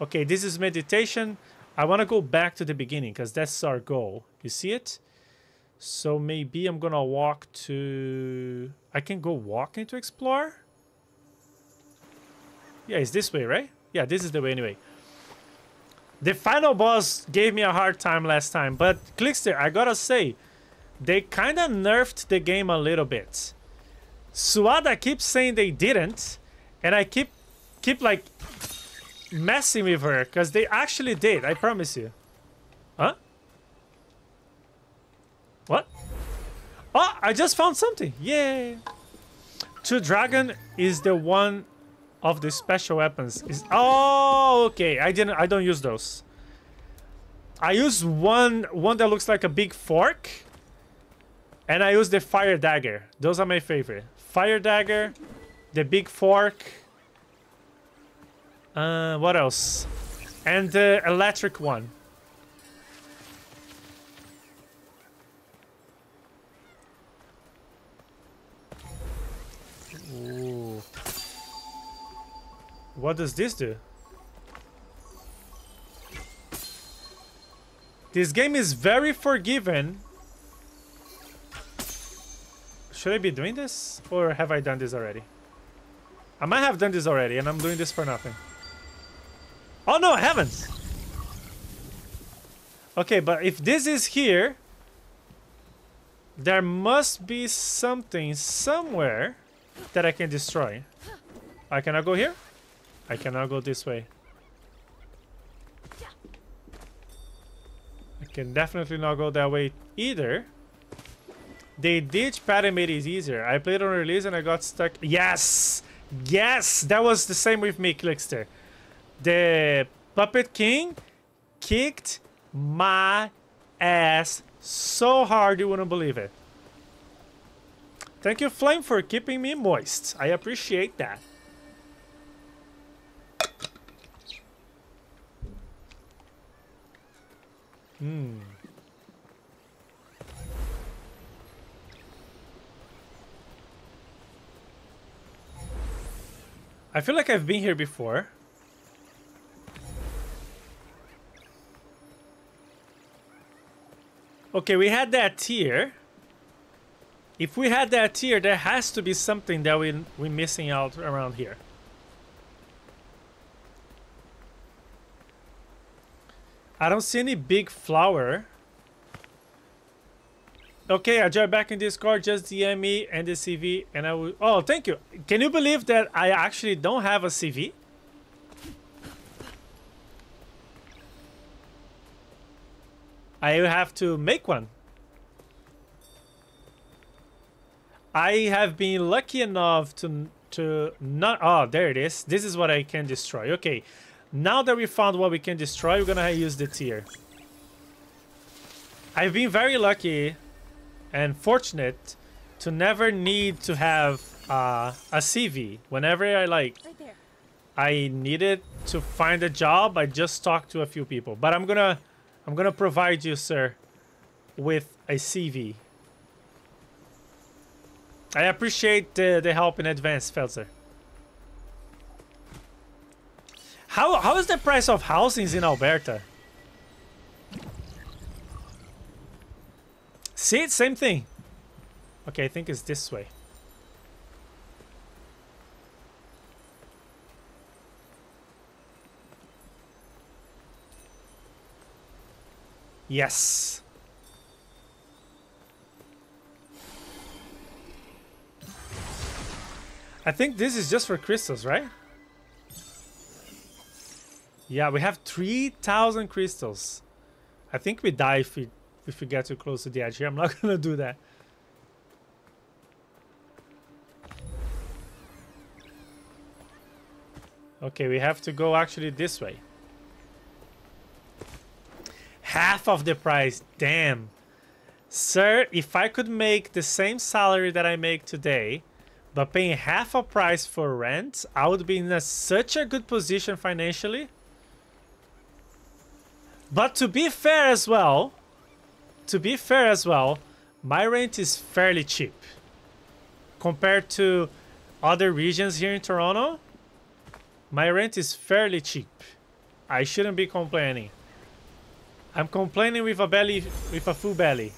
Okay, this is meditation. I want to go back to the beginning because that's our goal. You see it? So maybe I'm going to walk to... I can go walking to explore? Yeah, it's this way, right? Yeah, this is the way anyway. The final boss gave me a hard time last time, but Clickster, I gotta say, they kind of nerfed the game a little bit. Suada keeps saying they didn't, and I keep keep like messing with her because they actually did. I promise you. Huh? What? Oh, I just found something. Yay! Two Dragon is the one of the special weapons. Is oh okay. I didn't. I don't use those. I use one one that looks like a big fork, and I use the fire dagger. Those are my favorite. Fire dagger, the big fork. Uh, what else? And the electric one. Ooh. What does this do? This game is very forgiving. Should I be doing this? Or have I done this already? I might have done this already and I'm doing this for nothing. Oh no, I haven't! Okay, but if this is here, there must be something somewhere that I can destroy. I cannot go here? I cannot go this way. I can definitely not go that way either. They ditched Patty made it easier. I played on release and I got stuck. Yes! Yes! That was the same with me, Clickster. The Puppet King kicked my ass so hard you wouldn't believe it. Thank you, Flame, for keeping me moist. I appreciate that. Hmm. I feel like I've been here before. Okay, we had that tear. If we had that tear, there has to be something that we, we're missing out around here. I don't see any big flower. Okay, I joined back in Discord. Just DM me and the CV, and I will. Oh, thank you. Can you believe that I actually don't have a CV? I have to make one. I have been lucky enough to to not. Oh, there it is. This is what I can destroy. Okay, now that we found what we can destroy, we're gonna use the tear. I've been very lucky and fortunate to never need to have uh, a CV. Whenever I like, right I needed to find a job, I just talked to a few people. But I'm gonna, I'm gonna provide you, sir, with a CV. I appreciate the, the help in advance, Felzer. How, how is the price of housings in Alberta? See, it same thing. Okay, I think it's this way. Yes. I think this is just for crystals, right? Yeah, we have 3,000 crystals. I think we die if we, if we get too close to the edge here. I'm not going to do that. Okay, we have to go actually this way. Half of the price. Damn. Sir, if I could make the same salary that I make today, but paying half a price for rent, I would be in a, such a good position financially. But to be fair as well, to be fair as well, my rent is fairly cheap. Compared to other regions here in Toronto, my rent is fairly cheap. I shouldn't be complaining. I'm complaining with a belly, with a full belly.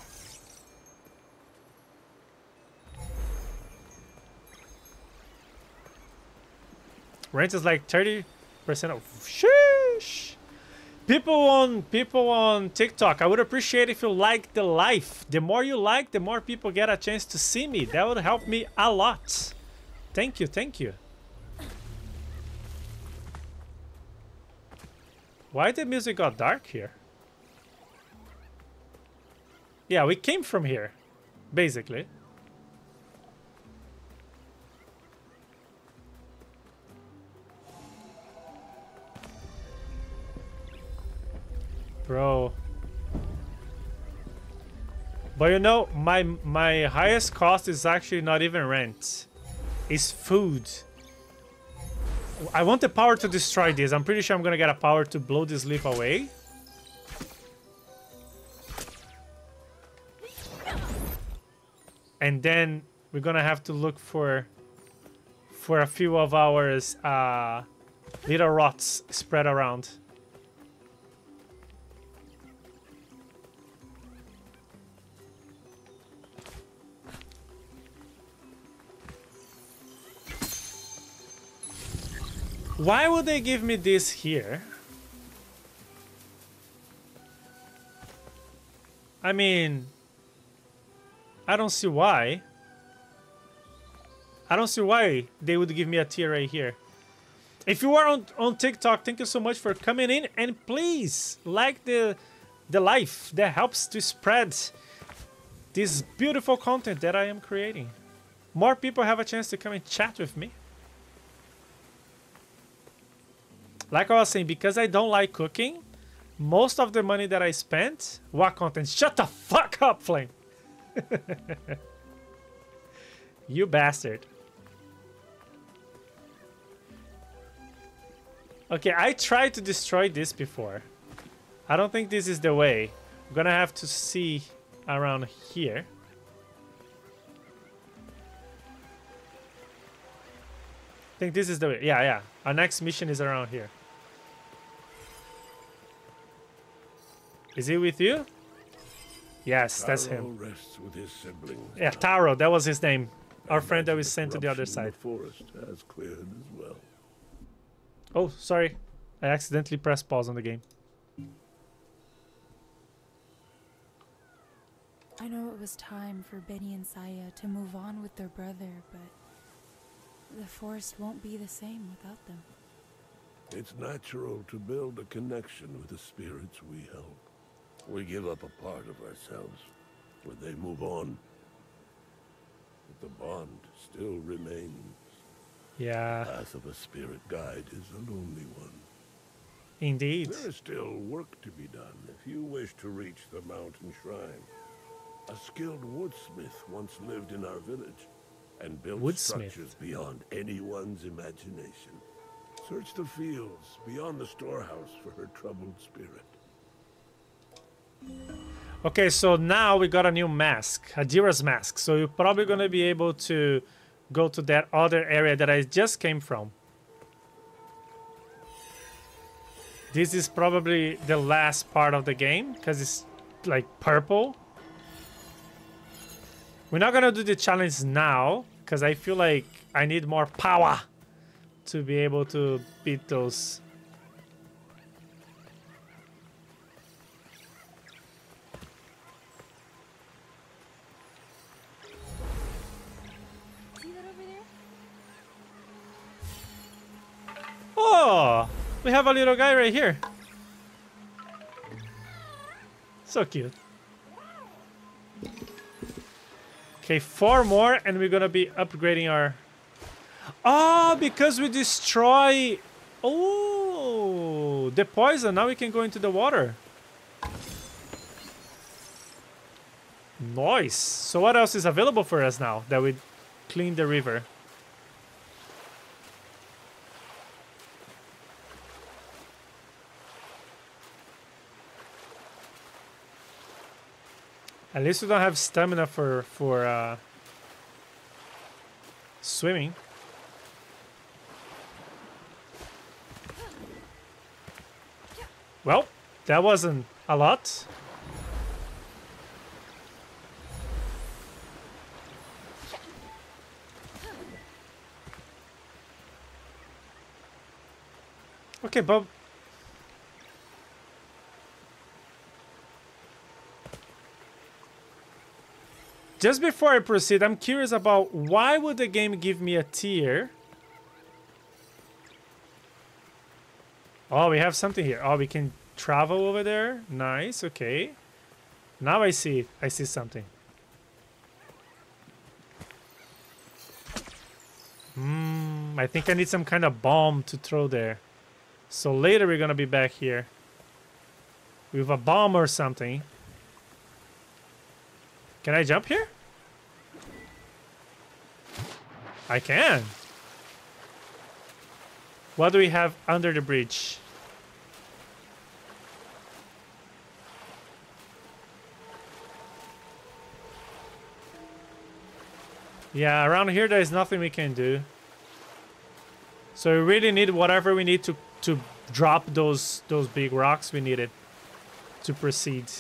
Rent is like 30% of sheesh. People on people on TikTok, I would appreciate if you like the life. The more you like, the more people get a chance to see me. That would help me a lot. Thank you, thank you. Why the music got dark here? Yeah, we came from here, basically. Bro. But you know, my my highest cost is actually not even rent. It's food. I want the power to destroy this. I'm pretty sure I'm gonna get a power to blow this leaf away. And then we're gonna have to look for for a few of ours uh, little rots spread around. Why would they give me this here? I mean, I don't see why. I don't see why they would give me a tear right here. If you are on, on TikTok, thank you so much for coming in. And please, like the, the life that helps to spread this beautiful content that I am creating. More people have a chance to come and chat with me. like I was saying, because I don't like cooking, most of the money that I spent, what content? Shut the fuck up, Flame! you bastard. Okay, I tried to destroy this before. I don't think this is the way. I'm gonna have to see around here. I think this is the way. Yeah, yeah. Our next mission is around here. Is he with you? Yes, that's him. Rests with his siblings. Yeah, Taro, that was his name. Our friend that we sent to the other side. The forest has cleared as well. Oh, sorry. I accidentally pressed pause on the game. I know it was time for Beni and Saiya to move on with their brother, but the forest won't be the same without them. It's natural to build a connection with the spirits we help. We give up a part of ourselves when they move on. But the bond still remains. Yeah. The path of a spirit guide is a lonely one. Indeed. There is still work to be done if you wish to reach the mountain shrine. A skilled woodsmith once lived in our village and built woodsmith. structures beyond anyone's imagination. Search the fields beyond the storehouse for her troubled spirit. Okay, so now we got a new mask, Adira's mask. So you're probably going to be able to go to that other area that I just came from. This is probably the last part of the game because it's like purple. We're not going to do the challenge now because I feel like I need more power to be able to beat those Oh, we have a little guy right here. So cute. Okay, four more and we're gonna be upgrading our... Oh, because we destroy... Oh, the poison. Now we can go into the water. Nice. So what else is available for us now that we clean the river? At least we don't have stamina for for uh, swimming. Well, that wasn't a lot. Okay, but just before I proceed, I'm curious about why would the game give me a tear? Oh, we have something here. Oh, we can travel over there. Nice. Okay. Now I see. I see something. Hmm. I think I need some kind of bomb to throw there. So later we're gonna be back here with a bomb or something. Can I jump here? I can. What do we have under the bridge? Yeah, around here there is nothing we can do. So we really need whatever we need to to drop those those big rocks we needed to proceed.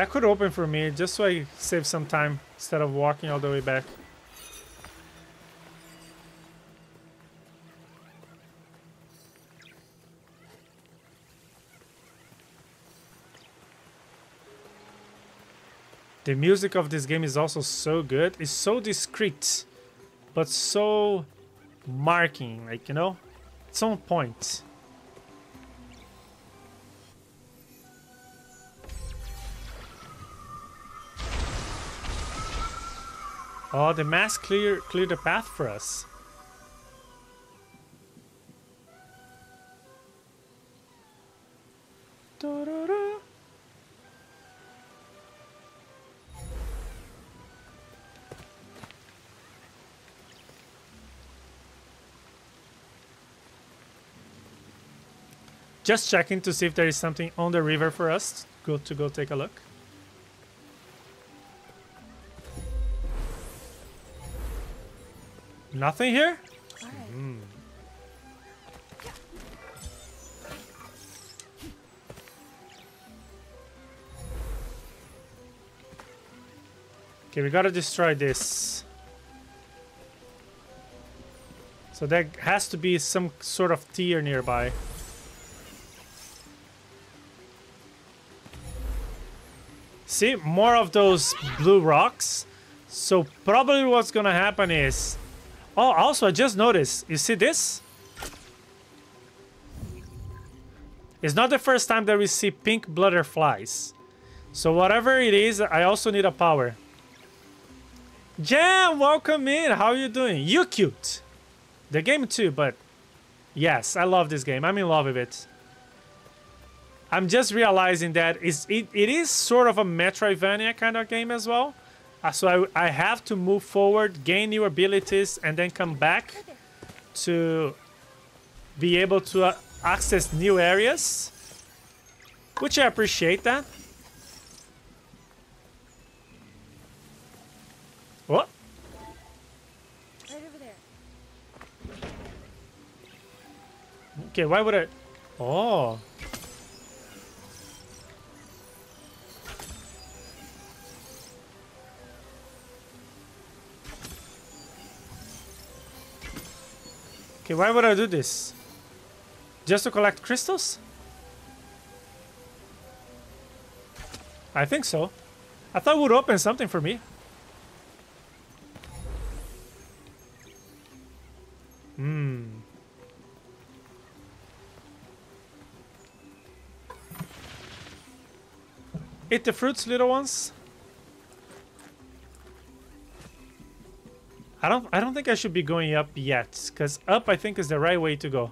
That could open for me, just so I save some time instead of walking all the way back. The music of this game is also so good. It's so discreet, but so marking, like, you know? It's on point. Oh, the mask clear clear the path for us. Da-da-da. Just checking to see if there is something on the river for us. Good to go take a look. Nothing here? Right. Okay, we gotta destroy this. So there has to be some sort of tear nearby. See, more of those blue rocks. So probably what's gonna happen is... Oh, also I just noticed, you see this? It's not the first time that we see pink butterflies. So whatever it is, I also need a power. Jam, welcome in. How are you doing? You cute. The game too, but yes, I love this game. I'm in love with it. I'm just realizing that it's, it, it is sort of a Metroidvania kind of game as well. Uh, so I, I have to move forward, gain new abilities, and then come back to be able to uh, access new areas. Which I appreciate that. What? Right over there. Okay, why would I... Oh. Okay, why would I do this? Just to collect crystals? I think so. I thought it would open something for me. Hmm. Eat the fruits, little ones. I don't I don't think I should be going up yet, because up I think is the right way to go.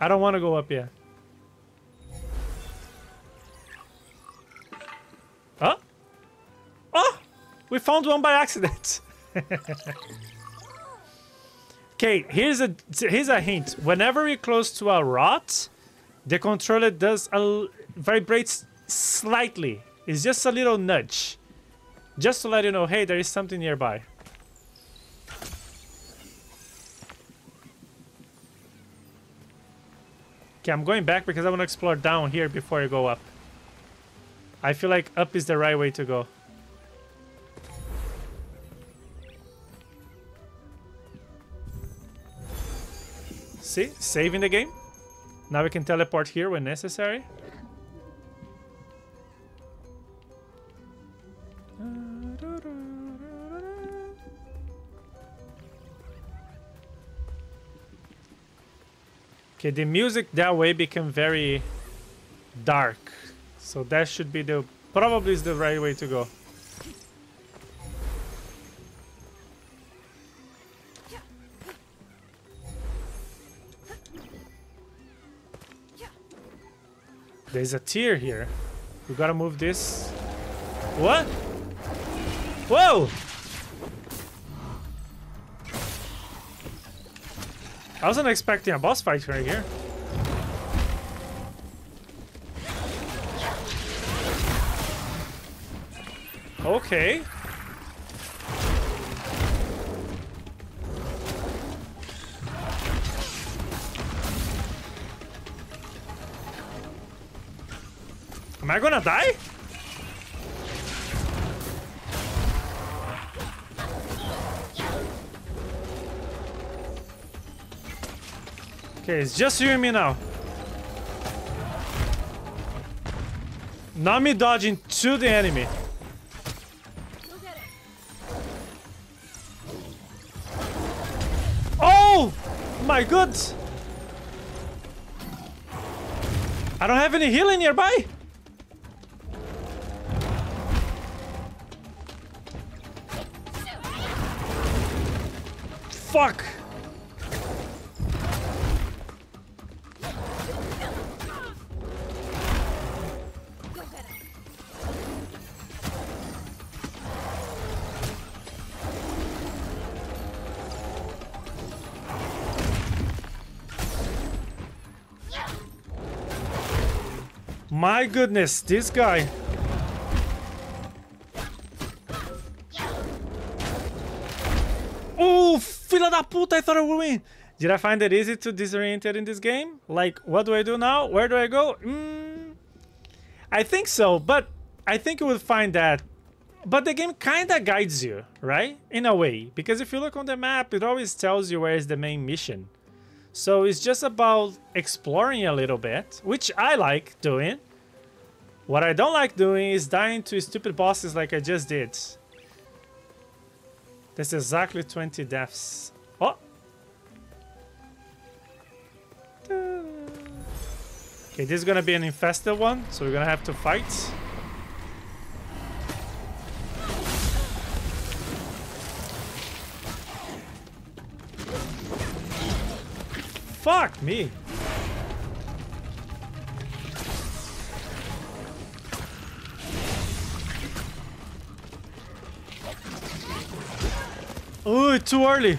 I don't want to go up yet. Oh? Oh! We found one by accident. Okay, here's a here's a hint. Whenever you're close to a rot, the controller does a, vibrates slightly. It's just a little nudge, just to let you know, hey, there is something nearby. Okay, I'm going back because I want to explore down here before I go up. I feel like up is the right way to go. See? Saving the game. Now we can teleport here when necessary. Okay, the music that way became very dark. So that should be the probably is the right way to go. There's a tear here. We gotta move this. What? Whoa! I wasn't expecting a boss fight right here. Okay. Am I gonna die? Okay, it's just you and me now. Me dodging to the enemy. Oh! My god! I don't have any healing nearby! Fuck! Goodness, this guy. Oh, fila da puta, I thought I would win. Did I find it easy to disorient in this game? Like, what do I do now? Where do I go? Mm, I think so, but I think you will find that. But the game kind of guides you, right? In a way. Because if you look on the map, it always tells you where is the main mission. So it's just about exploring a little bit, which I like doing. What I don't like doing is dying to stupid bosses like I just did. That's exactly 20 deaths. Oh! Okay, this is gonna be an infested one, so we're gonna have to fight. Fuck me! Oh, too early.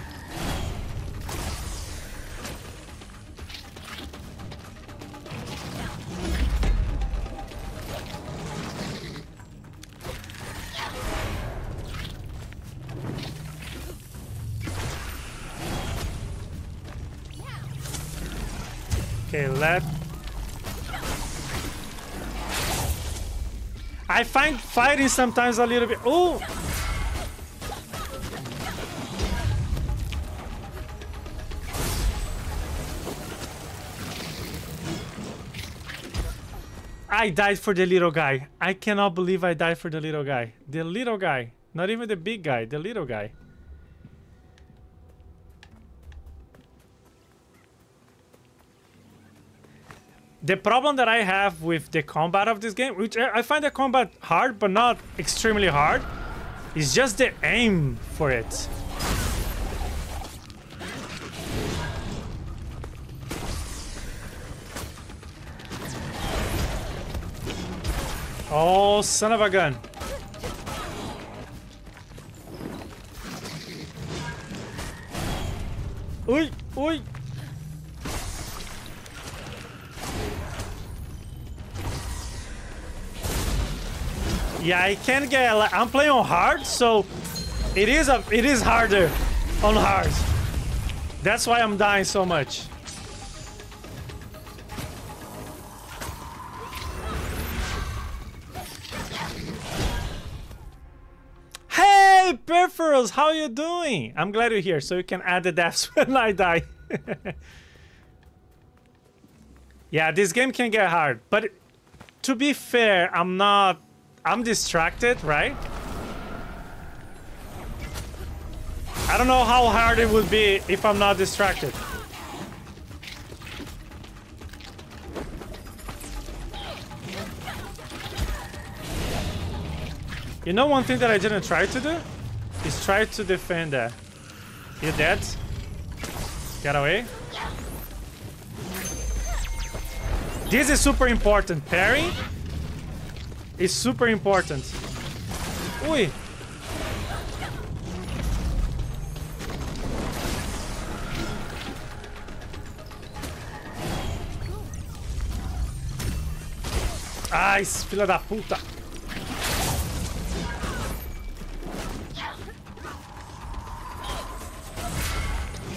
Okay, let. I find fighting sometimes a little bit. Oh! I died for the little guy. I cannot believe I died for the little guy. The little guy. Not even the big guy, the little guy. The problem that I have with the combat of this game, which I find the combat hard but not extremely hard, is just the aim for it. Oh, son of a gun. Ooh, Oi! Yeah, I can't get. I'm playing on hard, so it is a. It is harder on hard. That's why I'm dying so much. Perforals, how you doing? I'm glad you're here, so you can add the deaths when I die. yeah, this game can get hard, but to be fair, I'm not... I'm distracted, right? I don't know how hard it would be if I'm not distracted. You know one thing that I didn't try to do? Is trying to defend that. You dead? Get away. This is super important. Parry is super important. Ui. Ai, filha da puta.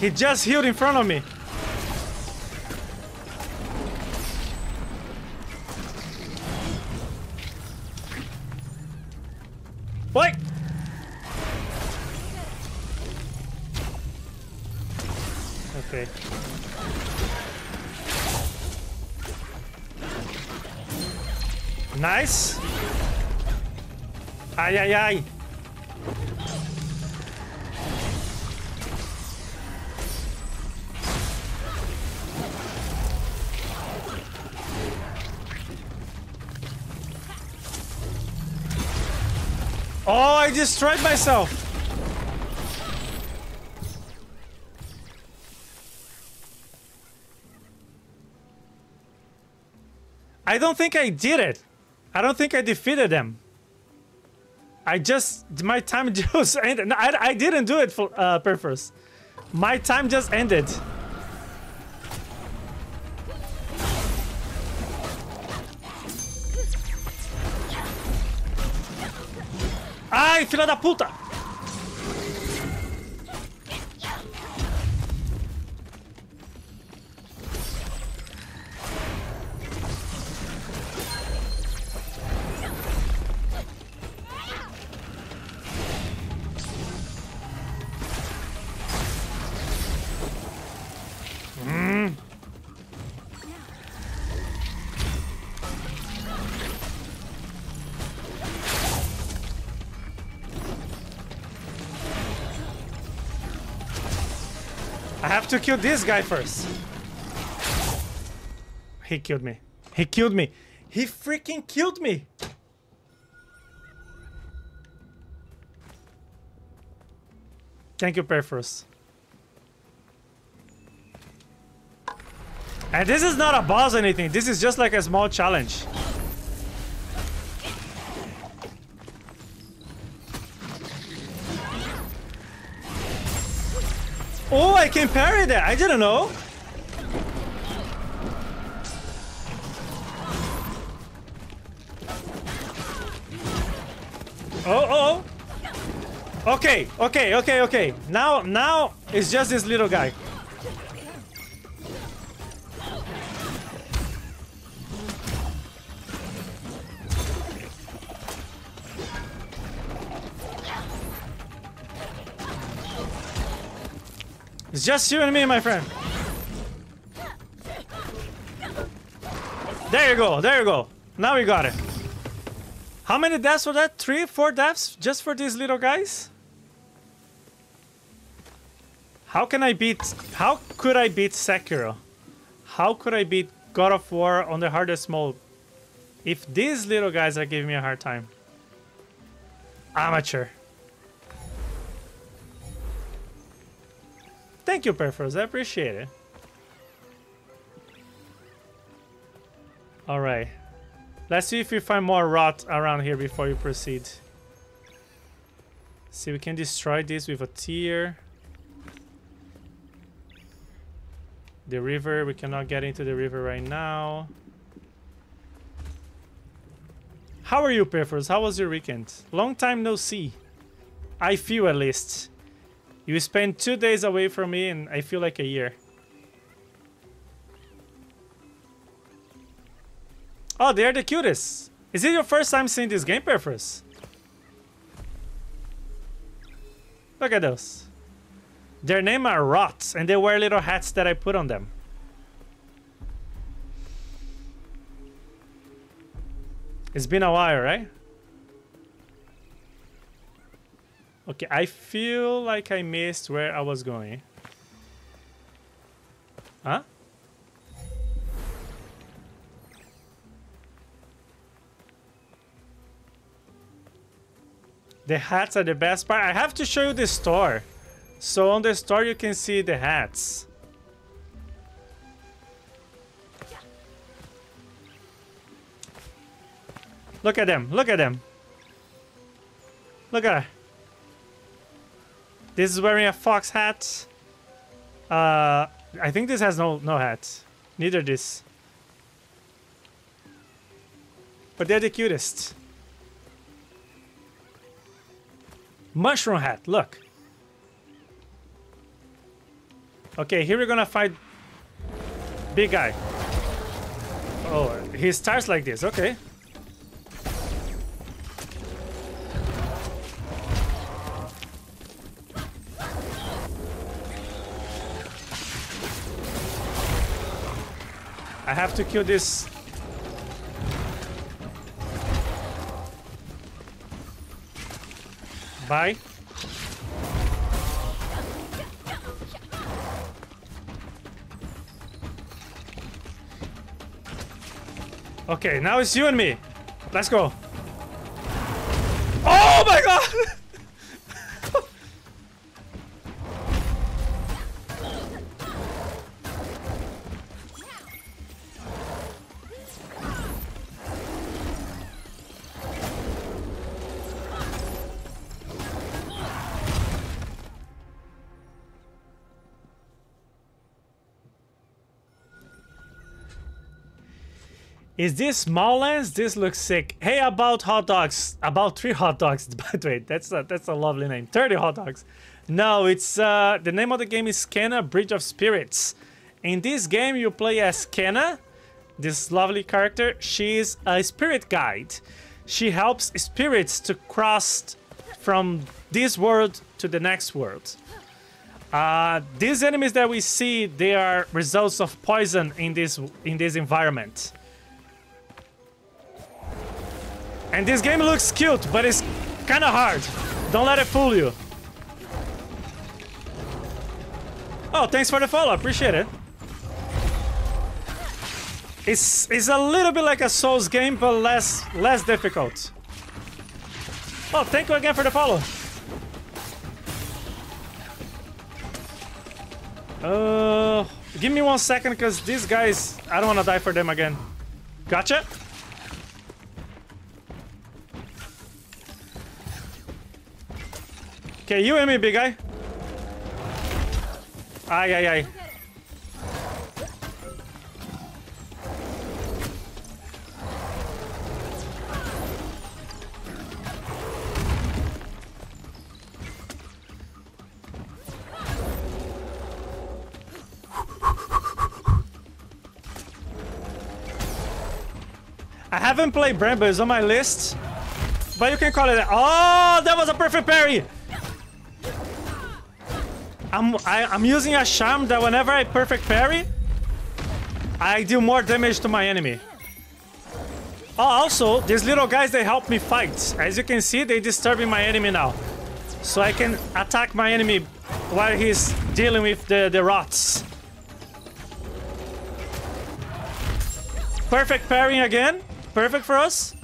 He just healed in front of me. What? Okay. Nice. Ay, ay, ay. Oh, I destroyed myself. I don't think I did it. I don't think I defeated them. I just my time just ended. No, I, I didn't do it for uh, purpose. My time just ended. Ai, filha da puta! To kill this guy first. He killed me. He killed me. He freaking killed me. Thank you, Perforce. And this is not a boss or anything. This is just like a small challenge. Oh, I can parry that. I didn't know. Oh, oh. Okay, okay, okay, okay. Now, now it's just this little guy. It's just you and me, my friend. There you go, there you go. Now we got it. How many deaths for that? Three, four deaths just for these little guys? How can I beat... How could I beat Sekiro? How could I beat God of War on the hardest mode? If these little guys are giving me a hard time. Amateur. Thank you, Perfors. I appreciate it. Alright. Let's see if we find more rot around here before we proceed. See, we can destroy this with a tear. The river, we cannot get into the river right now. How are you, Perfors? How was your weekend? Long time no see. I feel at least. You spent two days away from me and I feel like a year. Oh, they're the cutest. Is it your first time seeing this game, Perfors? Look at those. Their name are Rots, and they wear little hats that I put on them. It's been a while, right? Okay, I feel like I missed where I was going. Huh? The hats are the best part. I have to show you the store. So on the store you can see the hats. Look at them. Look at them. Look at her. This is wearing a fox hat. Uh, I think this has no no hat. Neither this. But they're the cutest. Mushroom hat, look. Okay, here we're gonna fight big guy. Oh, he starts like this, okay. I have to kill this. Bye. Okay, now it's you and me. Let's go. Is this small lens? This looks sick. Hey, about hot dogs. About three hot dogs, by the way. That's a, that's a lovely name. 30 hot dogs. No, it's uh, the name of the game is Kena Bridge of Spirits. In this game, you play as Kena, this lovely character. She is a spirit guide. She helps spirits to cross from this world to the next world. Uh, these enemies that we see, they are results of poison in this in this environment. And this game looks cute, but it's kind of hard. Don't let it fool you. Oh, thanks for the follow. Appreciate it. It's it's a little bit like a Souls game, but less less difficult. Oh, thank you again for the follow. Uh, give me one second, because these guys, I don't want to die for them again. Gotcha. Okay, you and me, big guy. Ay, ay, ay. I haven't played but it's on my list. But you can call it. Oh, that was a perfect parry! I'm I, am i am using a charm that whenever I perfect parry, I do more damage to my enemy. Oh, also, these little guys, they help me fight. As you can see, they're disturbing my enemy now. So I can attack my enemy while he's dealing with the, the rots. Perfect parrying again. Perfect for us.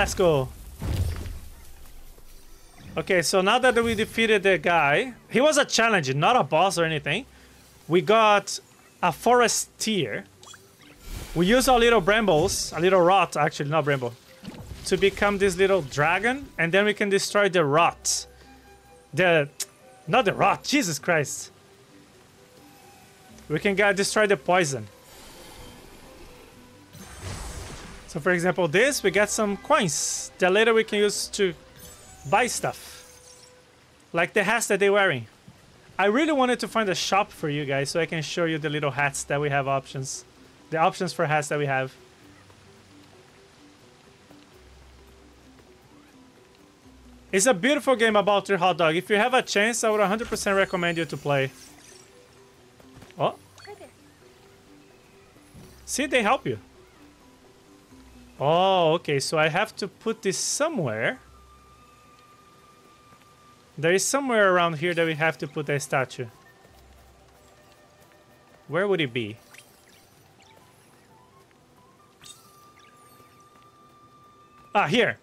Let's go. Okay, so now that we defeated the guy, he was a challenge, not a boss or anything. We got a forest tear. We use our little brambles, a little rot, actually, not bramble, to become this little dragon, and then we can destroy the rot. The, not the rot, Jesus Christ. We can get, destroy the poison. So for example, this, we get some coins that later we can use to buy stuff. Like the hats that they're wearing. I really wanted to find a shop for you guys so I can show you the little hats that we have options. The options for hats that we have. It's a beautiful game about your hot dog. If you have a chance, I would 100% recommend you to play. Oh. See, they help you. Oh, okay, so I have to put this somewhere. There is somewhere around here that we have to put a statue. Where would it be? Ah, here.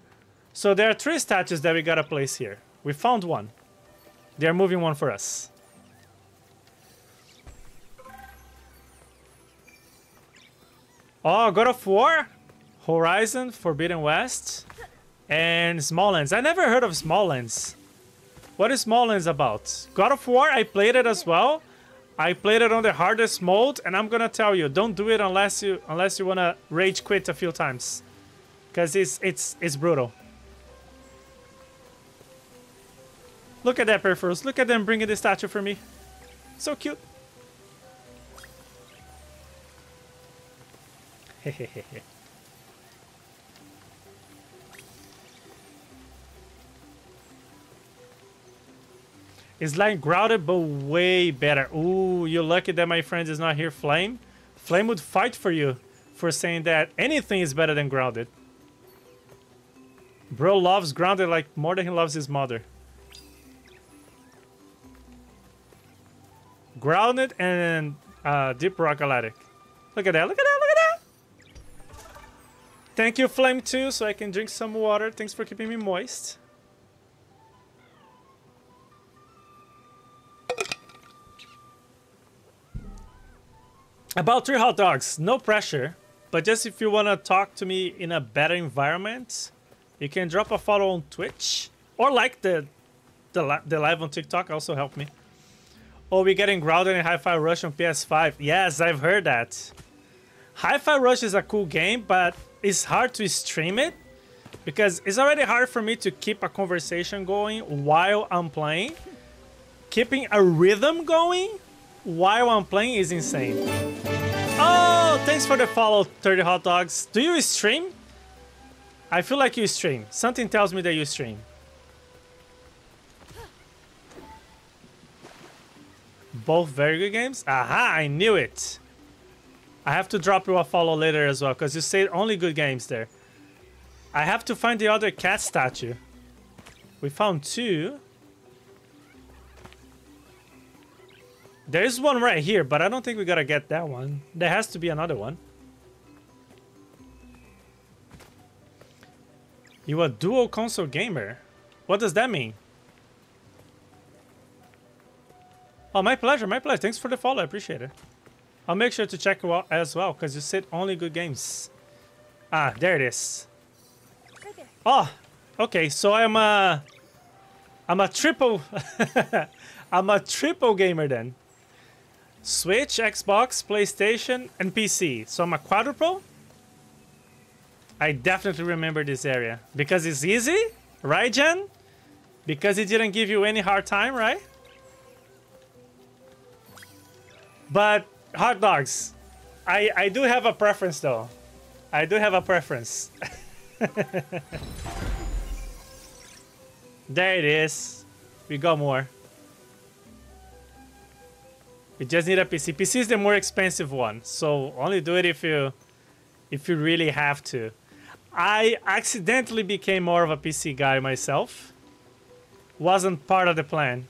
So there are three statues that we gotta place here. We found one. They're moving one for us. Oh, God of War, Horizon, Forbidden West, and Smolensk. I never heard of Smolensk. What is Smolensk about? God of War, I played it as well. I played it on the hardest mode, and I'm gonna tell you, don't do it unless you unless you wanna rage quit a few times, because it's it's it's brutal. Look at that peripherals. Look at them bringing the statue for me. So cute. it's like grounded, but way better. Ooh, you're lucky that my friend is not here, Flame. Flame would fight for you for saying that anything is better than grounded. Bro loves grounded like more than he loves his mother. Grounded and uh, Deep Rock Galactic. Look at that, look at that, look at that! Thank you, Flame, too, so I can drink some water. Thanks for keeping me moist. About three hot dogs, no pressure, but just if you want to talk to me in a better environment, you can drop a follow on Twitch or like the the, the live on TikTok also help me. Oh, we're getting Grounded in Hi-Fi Rush on PS5. Yes, I've heard that. Hi-Fi Rush is a cool game, but it's hard to stream it because it's already hard for me to keep a conversation going while I'm playing. Keeping a rhythm going while I'm playing is insane. Oh, thanks for the follow, 30 hot dogs. Do you stream? I feel like you stream. Something tells me that you stream. Both very good games? Aha, I knew it. I have to drop you a follow later as well, because you said only good games there. I have to find the other cat statue. We found two. There's one right here, but I don't think we gotta get that one. There has to be another one. You a dual console gamer? What does that mean? Oh, my pleasure, my pleasure. Thanks for the follow, I appreciate it. I'll make sure to check you out as well, because you said only good games. Ah, there it is. Oh, okay, so I'm a... I'm a triple... I'm a triple gamer then. Switch, Xbox, PlayStation, and PC. So I'm a quadruple? I definitely remember this area. Because it's easy, right, Jen? Because it didn't give you any hard time, right? But hot dogs. I, I do have a preference, though. I do have a preference. there it is. We got more. You just need a PC. PC is the more expensive one, so only do it if you if you really have to. I accidentally became more of a PC guy myself. Wasn't part of the plan.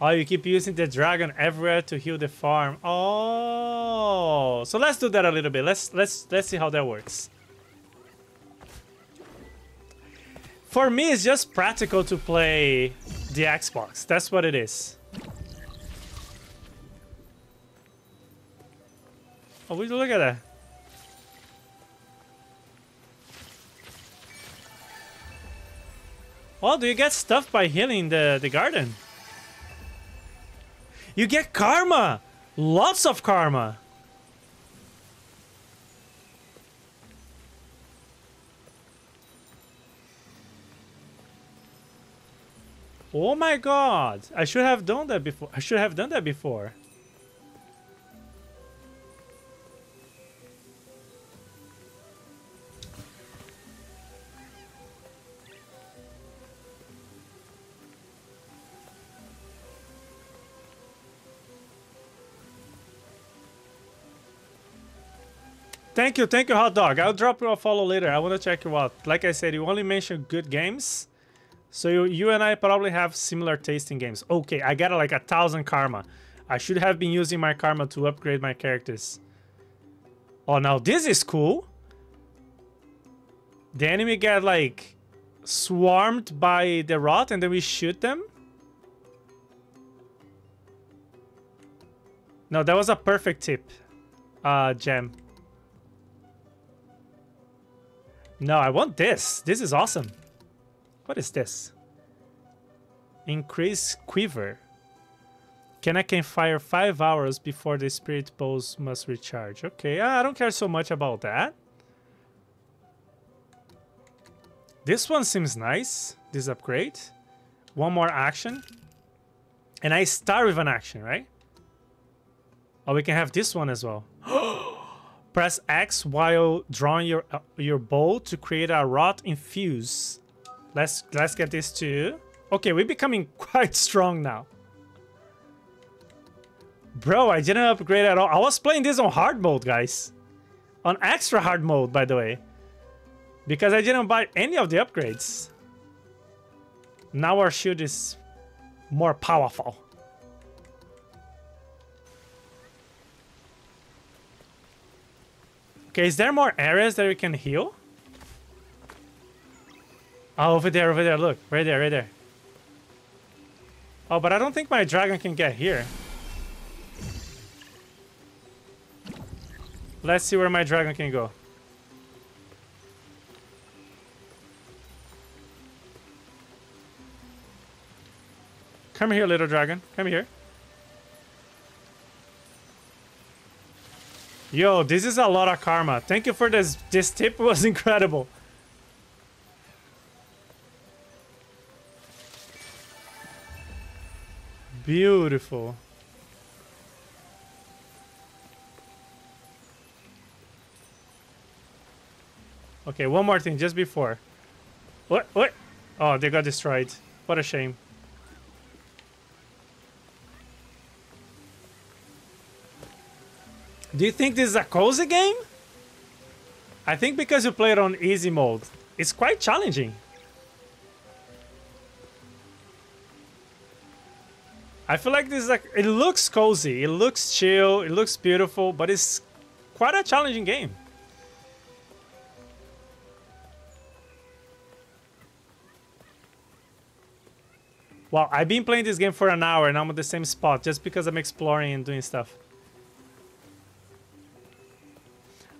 Oh, you keep using the dragon everywhere to heal the farm. Oh, so let's do that a little bit. Let's let's let's see how that works. For me, it's just practical to play the Xbox. That's what it is. Oh, would you look at that? Well, do you get stuff by healing the, the garden? You get karma! Lots of karma! Oh my god! I should have done that before. I should have done that before. Thank you, thank you, hot dog. I'll drop you a follow later. I want to check you out. Like I said, you only mentioned good games. So you, you and I probably have similar tasting games. Okay, I got like a thousand karma. I should have been using my karma to upgrade my characters. Oh, now this is cool. The enemy get like swarmed by the rot and then we shoot them. No, that was a perfect tip, uh, Gem. No, I want this. This is awesome. What is this? Increase quiver. Can I can fire five hours before the spirit bows must recharge. Okay, I don't care so much about that. This one seems nice. This upgrade. One more action. And I start with an action, right? Oh, we can have this one as well. Press X while drawing your uh, your bow to create a rot infuse. Let's let's get this too. Okay, we're becoming quite strong now. Bro, I didn't upgrade at all. I was playing this on hard mode, guys. On extra hard mode, by the way. Because I didn't buy any of the upgrades. Now our shield is more powerful. Okay, is there more areas that we can heal? Oh, over there, over there, look. Right there, right there. Oh, but I don't think my dragon can get here. Let's see where my dragon can go. Come here, little dragon. Come here. Yo, this is a lot of karma. Thank you for this. This tip was incredible. Beautiful. Okay, one more thing just before. What? What? Oh, they got destroyed. What a shame. Do you think this is a cozy game? I think because you play it on easy mode, it's quite challenging. I feel like this is like, it looks cozy, it looks chill, it looks beautiful, but it's quite a challenging game. Wow, I've been playing this game for an hour and I'm at the same spot just because I'm exploring and doing stuff.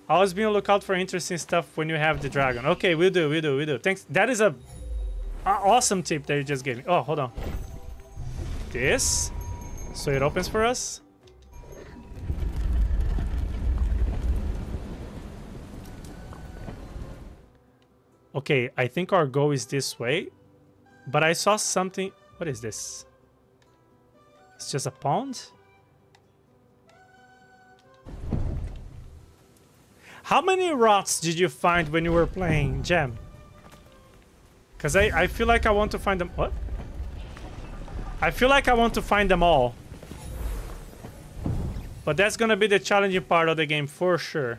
Always be on lookout for interesting stuff when you have the dragon. Okay, we'll do, we do, we do. Thanks. That is a, a awesome tip that you just gave me. Oh, hold on. This. So it opens for us. Okay, I think our goal is this way. But I saw something... What is this? It's just a pond? How many rots did you find when you were playing Gem? Because I, I feel like I want to find them... What? I feel like I want to find them all. But that's gonna be the challenging part of the game for sure.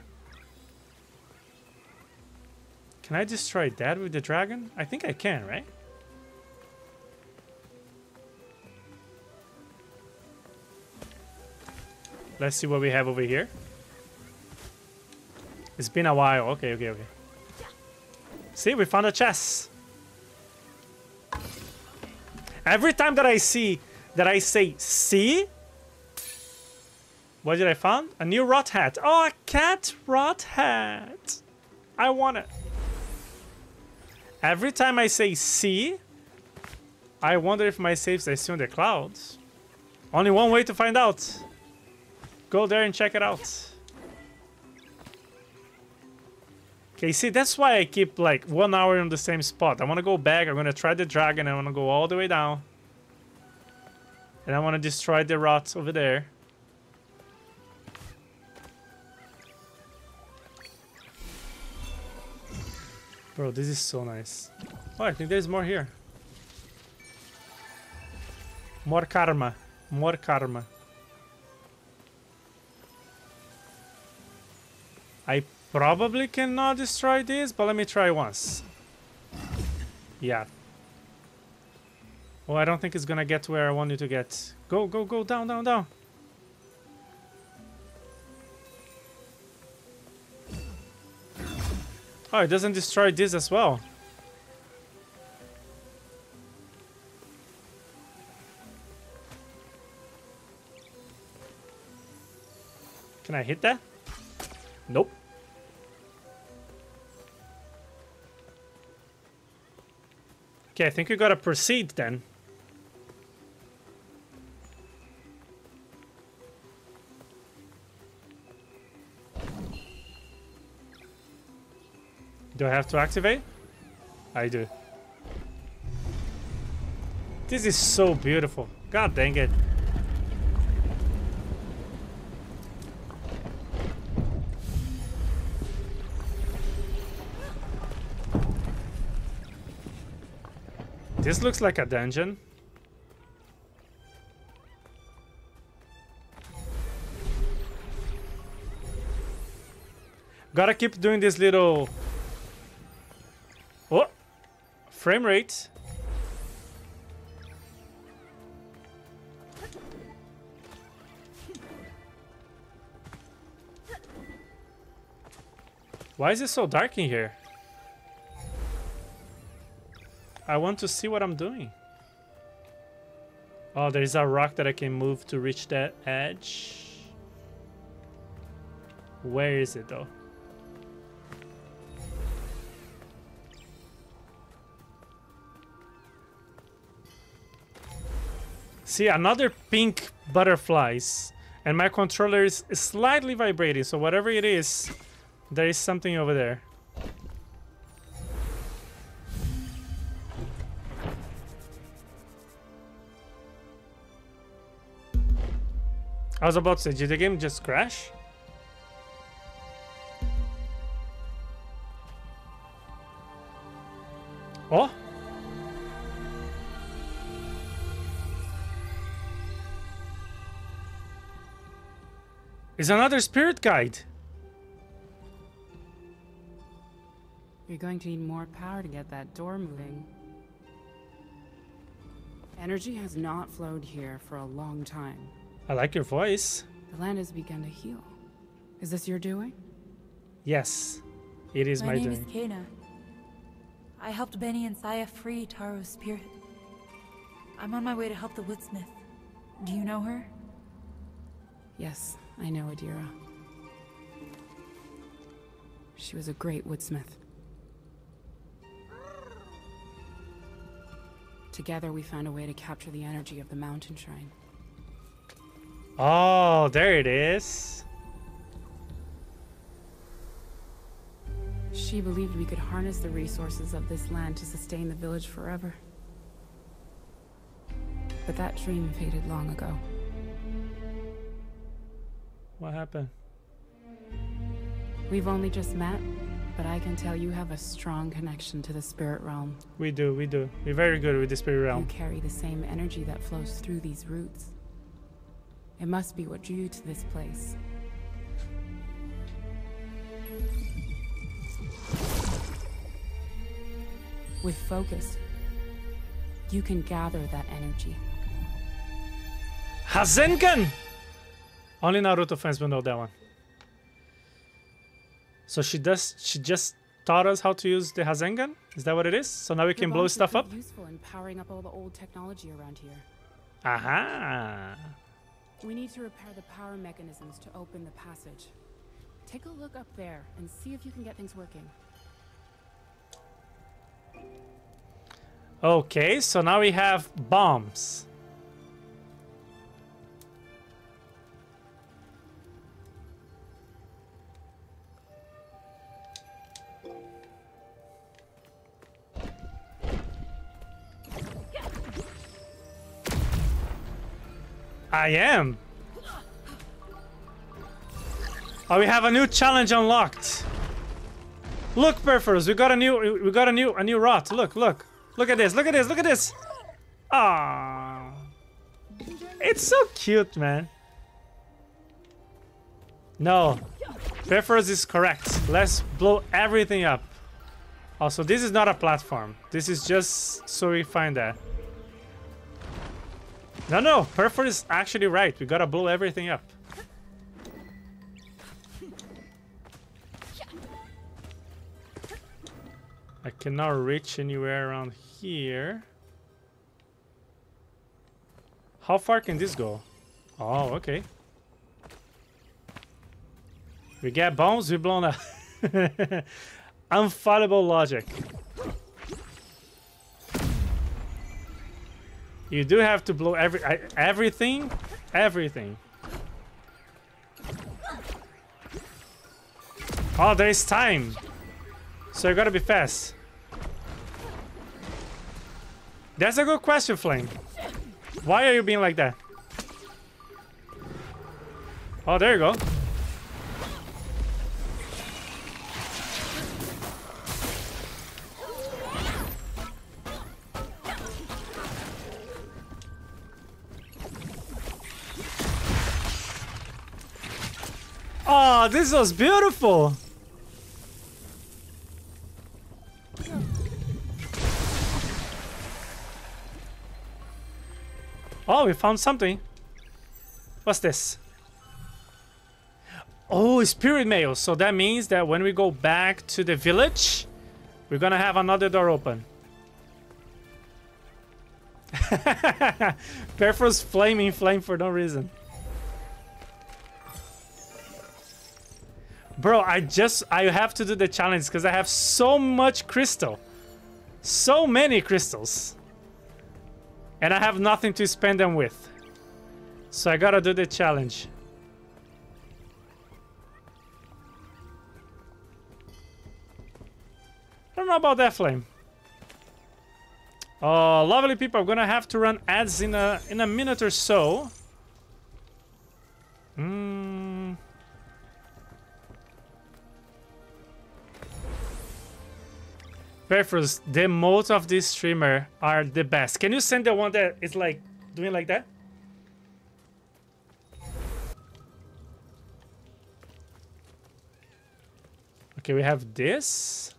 Can I destroy that with the dragon? I think I can, right? Let's see what we have over here. It's been a while. Okay, okay, okay. See, we found a chest. Every time that I see, that I say see, What did I find? A new rot hat. Oh, a cat rot hat. I want it. Every time I say see, I wonder if my saves are still in the clouds. Only one way to find out. Go there and check it out. Okay, see, that's why I keep like one hour in the same spot. I want to go back. I'm going to try the dragon. I want to go all the way down. And I want to destroy the rots over there. Bro, this is so nice. Oh, I think there's more here. More karma. More karma. I probably cannot destroy this, but let me try once. Yeah. Oh, I don't think it's gonna get to where I want you to get. Go, go, go, down, down, down. Oh, it doesn't destroy this as well. Can I hit that? Nope. Okay, I think we gotta proceed then. Do I have to activate? I do. This is so beautiful. God dang it. This looks like a dungeon. Gotta keep doing this little... Oh! Frame rate. Why is it so dark in here? I want to see what I'm doing. Oh, there's a rock that I can move to reach that edge. Where is it though? See, another pink butterflies. And my controller is slightly vibrating, so whatever it is, there is something over there. I was about to say, did the game just crash? Oh? Is another spirit guide. You're going to need more power to get that door moving. Energy has not flowed here for a long time. I like your voice. The land has begun to heal. Is this your doing? Yes, it is my, my name doing. is Kena. I helped Beni and Saiya free Taro's spirit. I'm on my way to help the woodsmith. Do you know her? Yes, I know Adira. She was a great woodsmith. Together we found a way to capture the energy of the mountain shrine. Oh, there it is. She believed we could harness the resources of this land to sustain the village forever. But that dream faded long ago. What happened? We've only just met, but I can tell you have a strong connection to the spirit realm. We do, we do. We're very good with the spirit realm. You carry the same energy that flows through these roots. It must be what drew you to this place. With focus, you can gather that energy. Rasengan! Only Naruto fans will know that one. So she does. She just taught us how to use the Rasengan. Is that what it is? So now we can blow stuff up. Useful in powering up all the old technology around here. Aha! We need to repair the power mechanisms to open the passage. Take a look up there and see if you can get things working. Okay, so now we have bombs. I am. Oh, we have a new challenge unlocked. Look, Perforos, we got a new, we got a new, a new rot. Look, look, look at this, look at this, look at this. Ah, it's so cute, man. No, Perforos is correct. Let's blow everything up. Also, this is not a platform. This is just so we find that. No, no, Perfor is actually right. We gotta blow everything up. I cannot reach anywhere around here. How far can this go? Oh, okay. We get bombs, we blown up. Unfallible logic. You do have to blow every everything, everything. Oh, there is time, so you gotta be fast. That's a good question, Flame. Why are you being like that? Oh, there you go. Oh, this was beautiful. Oh, we found something. What's this? Oh, spirit mail. So that means that when we go back to the village, we're gonna have another door open. Perfor's flaming flame for no reason. Bro, I just I have to do the challenge because I have so much crystal. So many crystals. And I have nothing to spend them with. So I gotta do the challenge. I don't know about that flame. Oh, lovely people, I'm gonna have to run ads in a in a minute or so. Hmm. Perfus, the modes of this streamer are the best. Can you send the one that is like doing like that? Okay, we have this.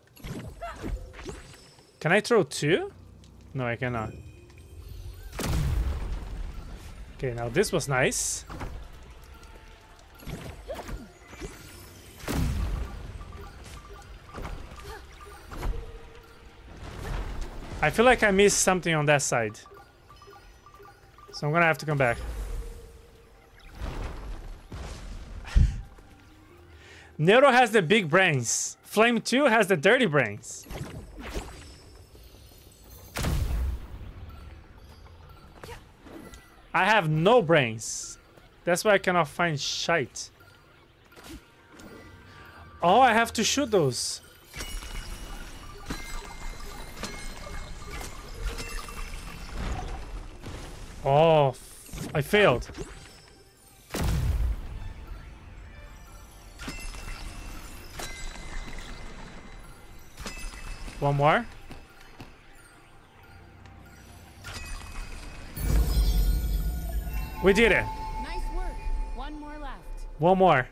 Can I throw two? No, I cannot. Okay, now this was nice. I feel like I missed something on that side. So I'm gonna have to come back. Nero has the big brains. Flame 2 has the dirty brains. I have no brains. That's why I cannot find shite. Oh, I have to shoot those. Oh, I failed. One more. We did it. Nice work. One more left. One more.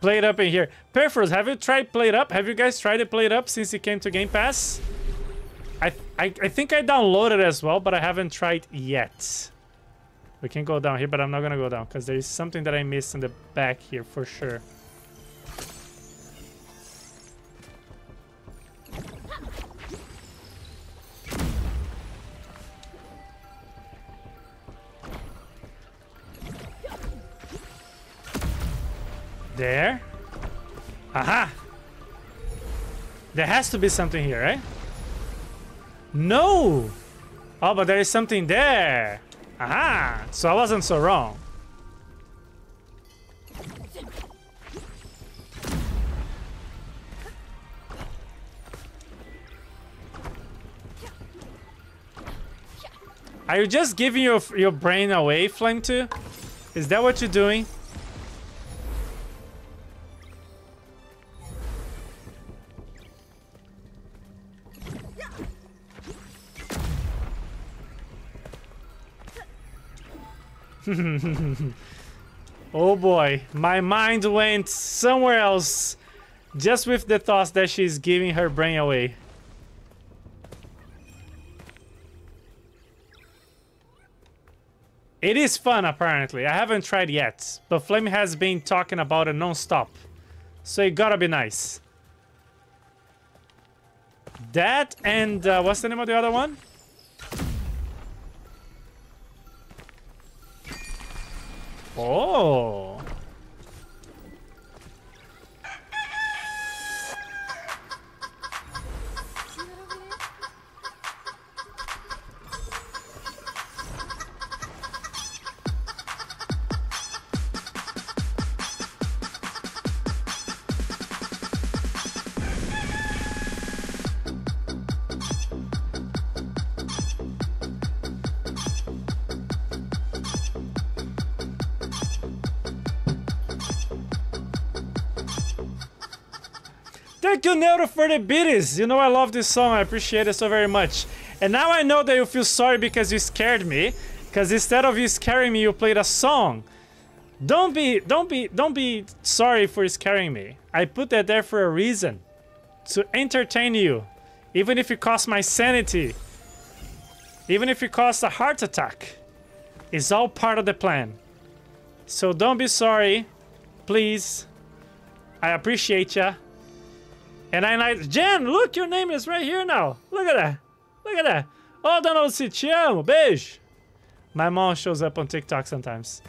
Play it up in here. Perforos, have you tried PlateUp? Have you guys tried to PlateUp since it came to Game Pass? I, I, think I downloaded as well, but I haven't tried yet. We can go down here, but I'm not gonna go down because there is something that I missed in the back here for sure. There. Aha! There has to be something here, right? No! Oh, but there is something there. Aha! So I wasn't so wrong. Are you just giving your your brain away, Flame 2? Is that what you're doing? oh boy, my mind went somewhere else just with the thoughts that she's giving her brain away. It is fun, apparently. I haven't tried yet, but Flame has been talking about it non-stop. So it gotta be nice. That and uh, what's the name of the other one? Oh. Thank you, Neuro, for the biddies. You know I love this song. I appreciate it so very much. And now I know that you feel sorry because you scared me. Because instead of you scaring me, you played a song. Don't be, don't be, don't be sorry for scaring me. I put that there for a reason. To entertain you. Even if it costs my sanity. Even if it costs a heart attack. It's all part of the plan. So don't be sorry. Please. I appreciate ya. And I like, Jen, look, your name is right here now. Look at that. Look at that. Oh, Donald, se te amo. Beijo. My mom shows up on TikTok sometimes.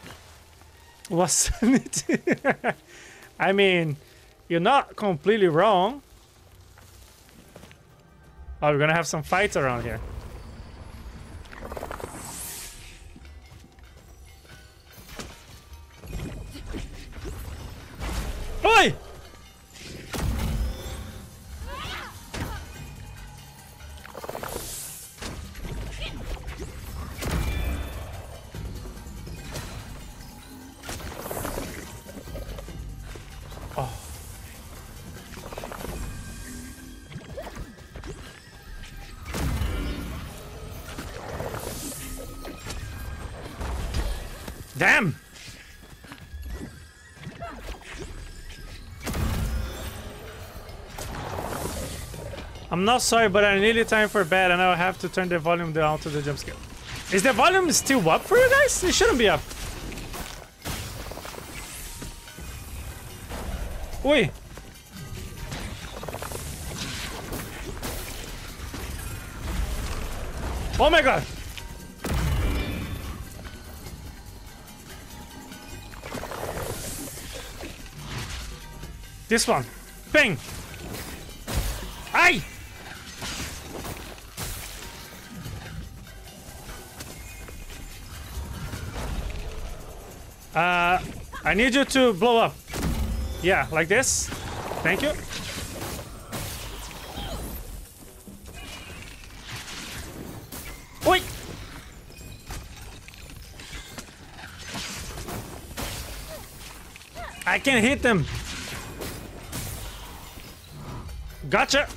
What's I mean, you're not completely wrong. Oh, we're gonna have some fights around here. Oi! Damn! I'm not sorry, but I nearly time for bed and I'll have to turn the volume down to the jump scare. Is the volume still up for you guys? It shouldn't be up. Oi! Oh my god! This one. Bang! Aye! Uh, I need you to blow up. Yeah, like this. Thank you. Oi! I can hit them. Gotcha!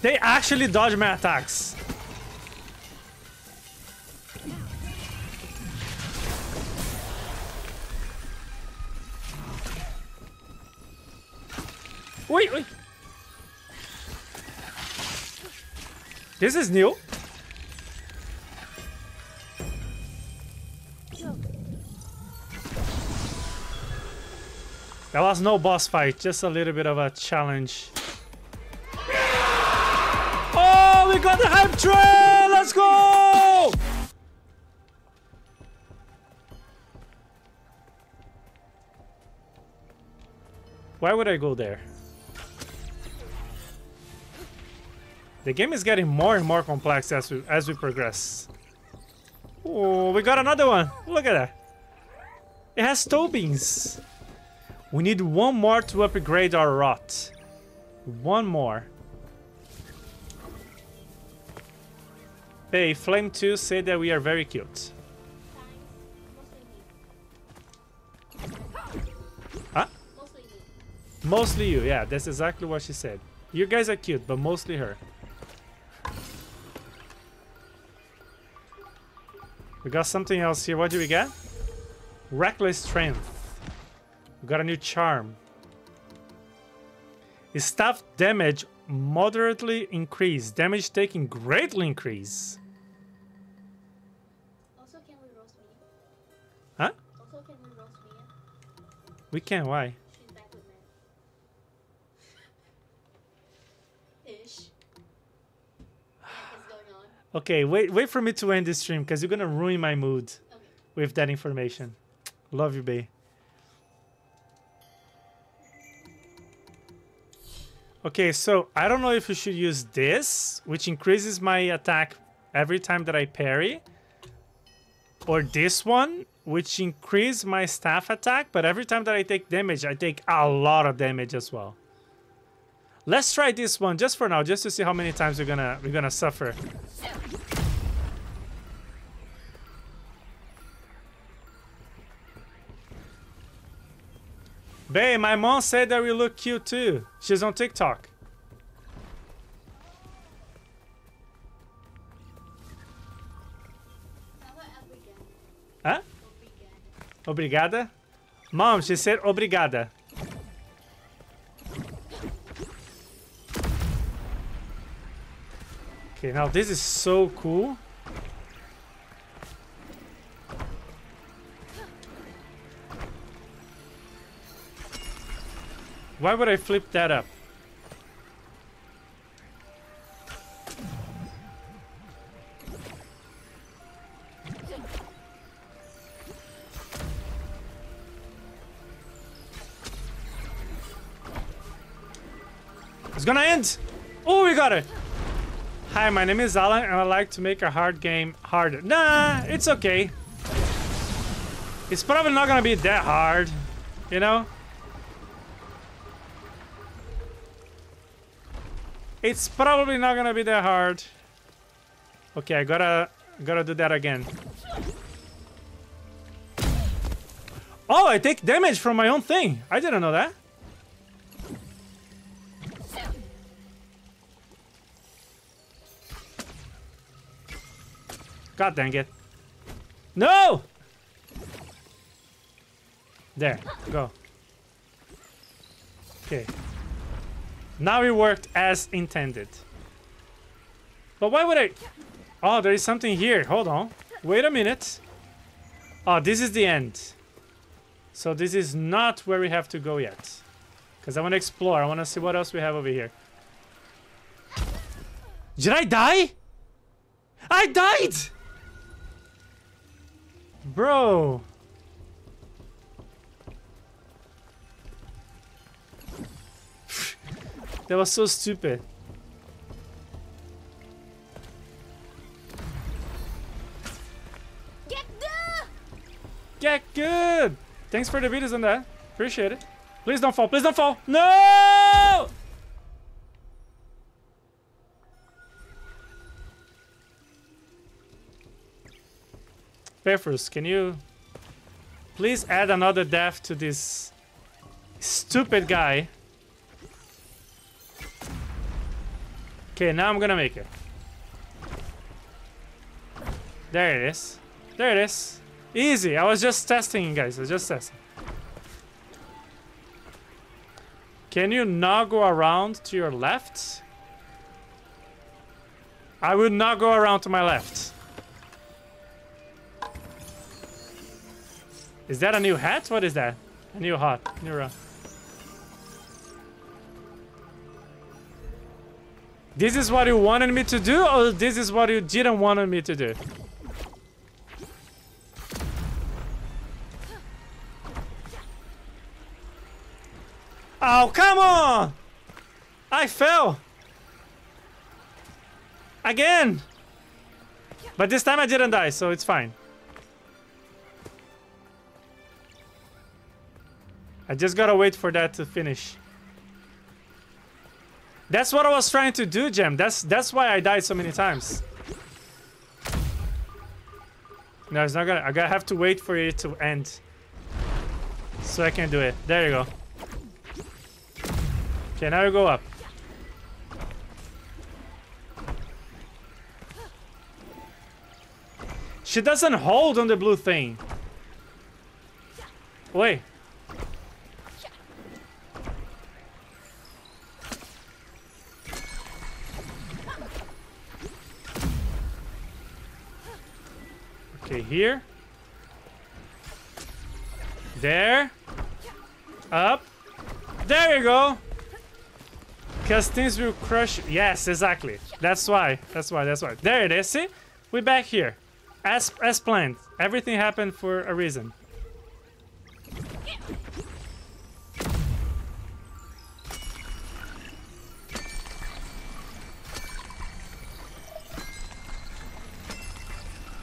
They actually dodge my attacks. Wait, wait. This is new. That was no boss fight, just a little bit of a challenge. Oh, we got the hype train! Let's go! Why would I go there? The game is getting more and more complex as we as we progress. Oh, we got another one. Look at that. It has toe beans. We need one more to upgrade our rot. One more. Hey, Flame 2 said that we are very cute. Huh? Mostly you, yeah, that's exactly what she said. You guys are cute, but mostly her. We got something else here. What do we get? Reckless strength. We got a new charm. Staff damage moderately increase. Damage taken greatly increase. Also, can we roast Mia? Huh? Also, can we roast Mia? We can. Why? She's back with Matt. Ish. What's going on? Okay, wait, wait for me to end this stream because you're gonna ruin my mood Okay. with that information. Love you, babe. Okay, so I don't know if you should use this, which increases my attack every time that I parry, or this one, which increase my staff attack, but every time that I take damage, I take a lot of damage as well. Let's try this one just for now, just to see how many times we're gonna we're gonna suffer. Babe, my mom said that we look cute too. She's on TikTok. Huh? Obrigada? Mom, she said obrigada. Okay, now this is so cool. Why would I flip that up? It's gonna end! Oh, we got it! Hi, my name is Alan, and I like to make a hard game harder. Nah, it's okay. It's probably not gonna be that hard, you know? It's probably not gonna be that hard. Okay, I gotta gotta do that again. Oh, I take damage from my own thing. I didn't know that. God dang it. No! There, go. Okay. Now it worked as intended. But why would I... Oh, there is something here. Hold on. Wait a minute. Oh, this is the end. So this is not where we have to go yet. Because I want to explore. I want to see what else we have over here. Did I die? I died! Bro. That was so stupid. Get the! Get good! Thanks for the videos on that. Appreciate it. Please don't fall. Please don't fall. No! Peppers, can you please add another death to this stupid guy? Okay, now I'm gonna make it. There it is. There it is. Easy. I was just testing, guys. I was just testing. Can you not go around to your left? I would not go around to my left. Is that a new hat? What is that? A new hat. New run. This is what you wanted me to do, or this is what you didn't want me to do? Oh, come on! I fell! Again! But this time I didn't die, so it's fine. I just gotta wait for that to finish. That's what I was trying to do, Gem. That's that's why I died so many times. No, it's not gonna. I gotta have to wait for it to end, so I can do it. There you go. Okay, now you go up. She doesn't hold on the blue thing. Wait. Okay, here. There. Up. There you go. Because things will crush. Yes, exactly. That's why. That's why. That's why. There it is. See? We're back here. As, as planned. Everything happened for a reason.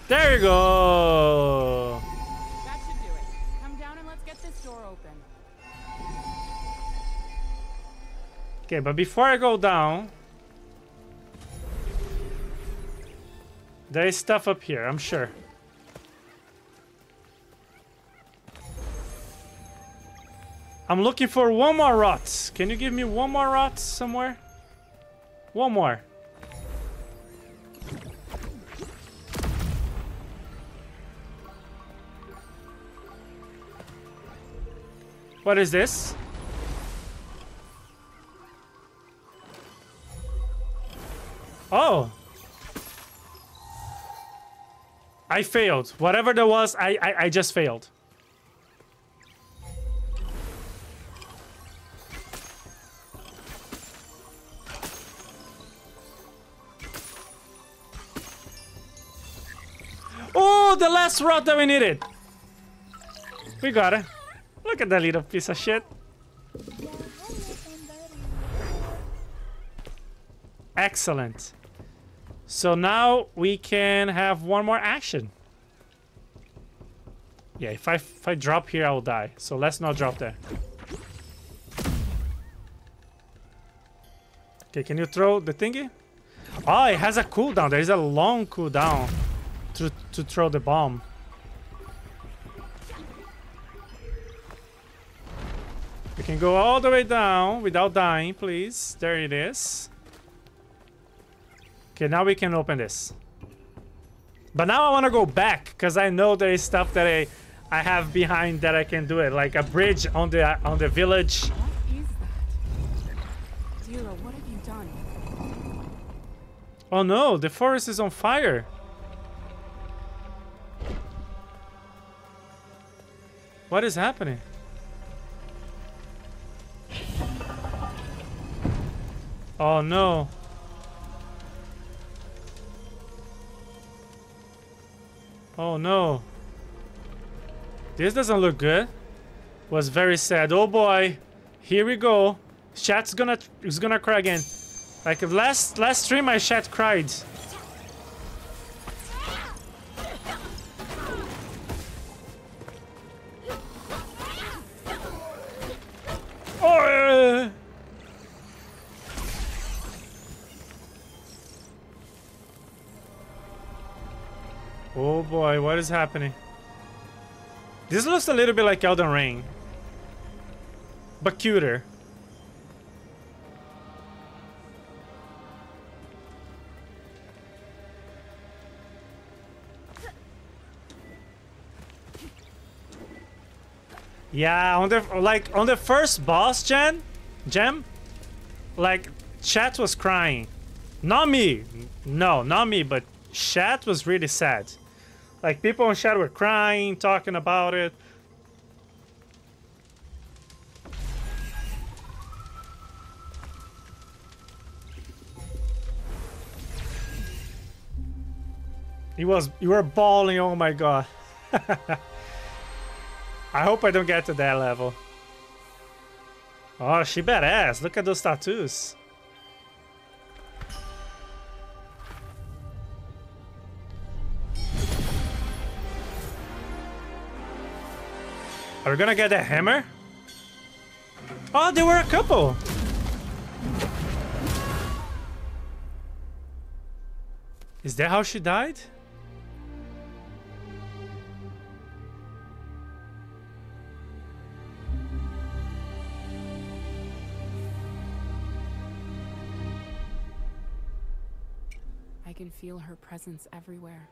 There you go. That should do it. Come down and let's get this door open. Okay, but before I go down, there is stuff up here, I'm sure. I'm looking for one more rot. Can you give me one more rot somewhere? One more. What is this? Oh. I failed. Whatever there was, I, I, I just failed. Oh, the last rot that we needed. We got it. Look at that little piece of shit. Excellent. So now we can have one more action. Yeah, if I if I drop here, I will die. So let's not drop there. Okay, can you throw the thingy? Oh, it has a cooldown. There is a long cooldown to to throw the bomb. We can go all the way down without dying, please. There it is. Okay, now we can open this. But now I want to go back because I know there is stuff that I I have behind that I can do it, like a bridge on the on the village. What is that? Zero, what have you done? Oh no, the forest is on fire. What is happening? Oh no. Oh no. This doesn't look good. Was very sad. Oh boy. Here we go. Chat's gonna is gonna cry again. Like last last stream my chat cried. Oh boy, what is happening? This looks a little bit like Elden Ring. But cuter. Yeah, on the like on the first boss gen, gem, like chat was crying. Not me. No, not me, but chat was really sad. Like people on chat were crying, talking about it. He was you were bawling, oh my god. I hope I don't get to that level. Oh, she badass. Look at those tattoos. Are we gonna get a hammer? Oh, there were a couple. Is that how she died? Can feel her presence everywhere.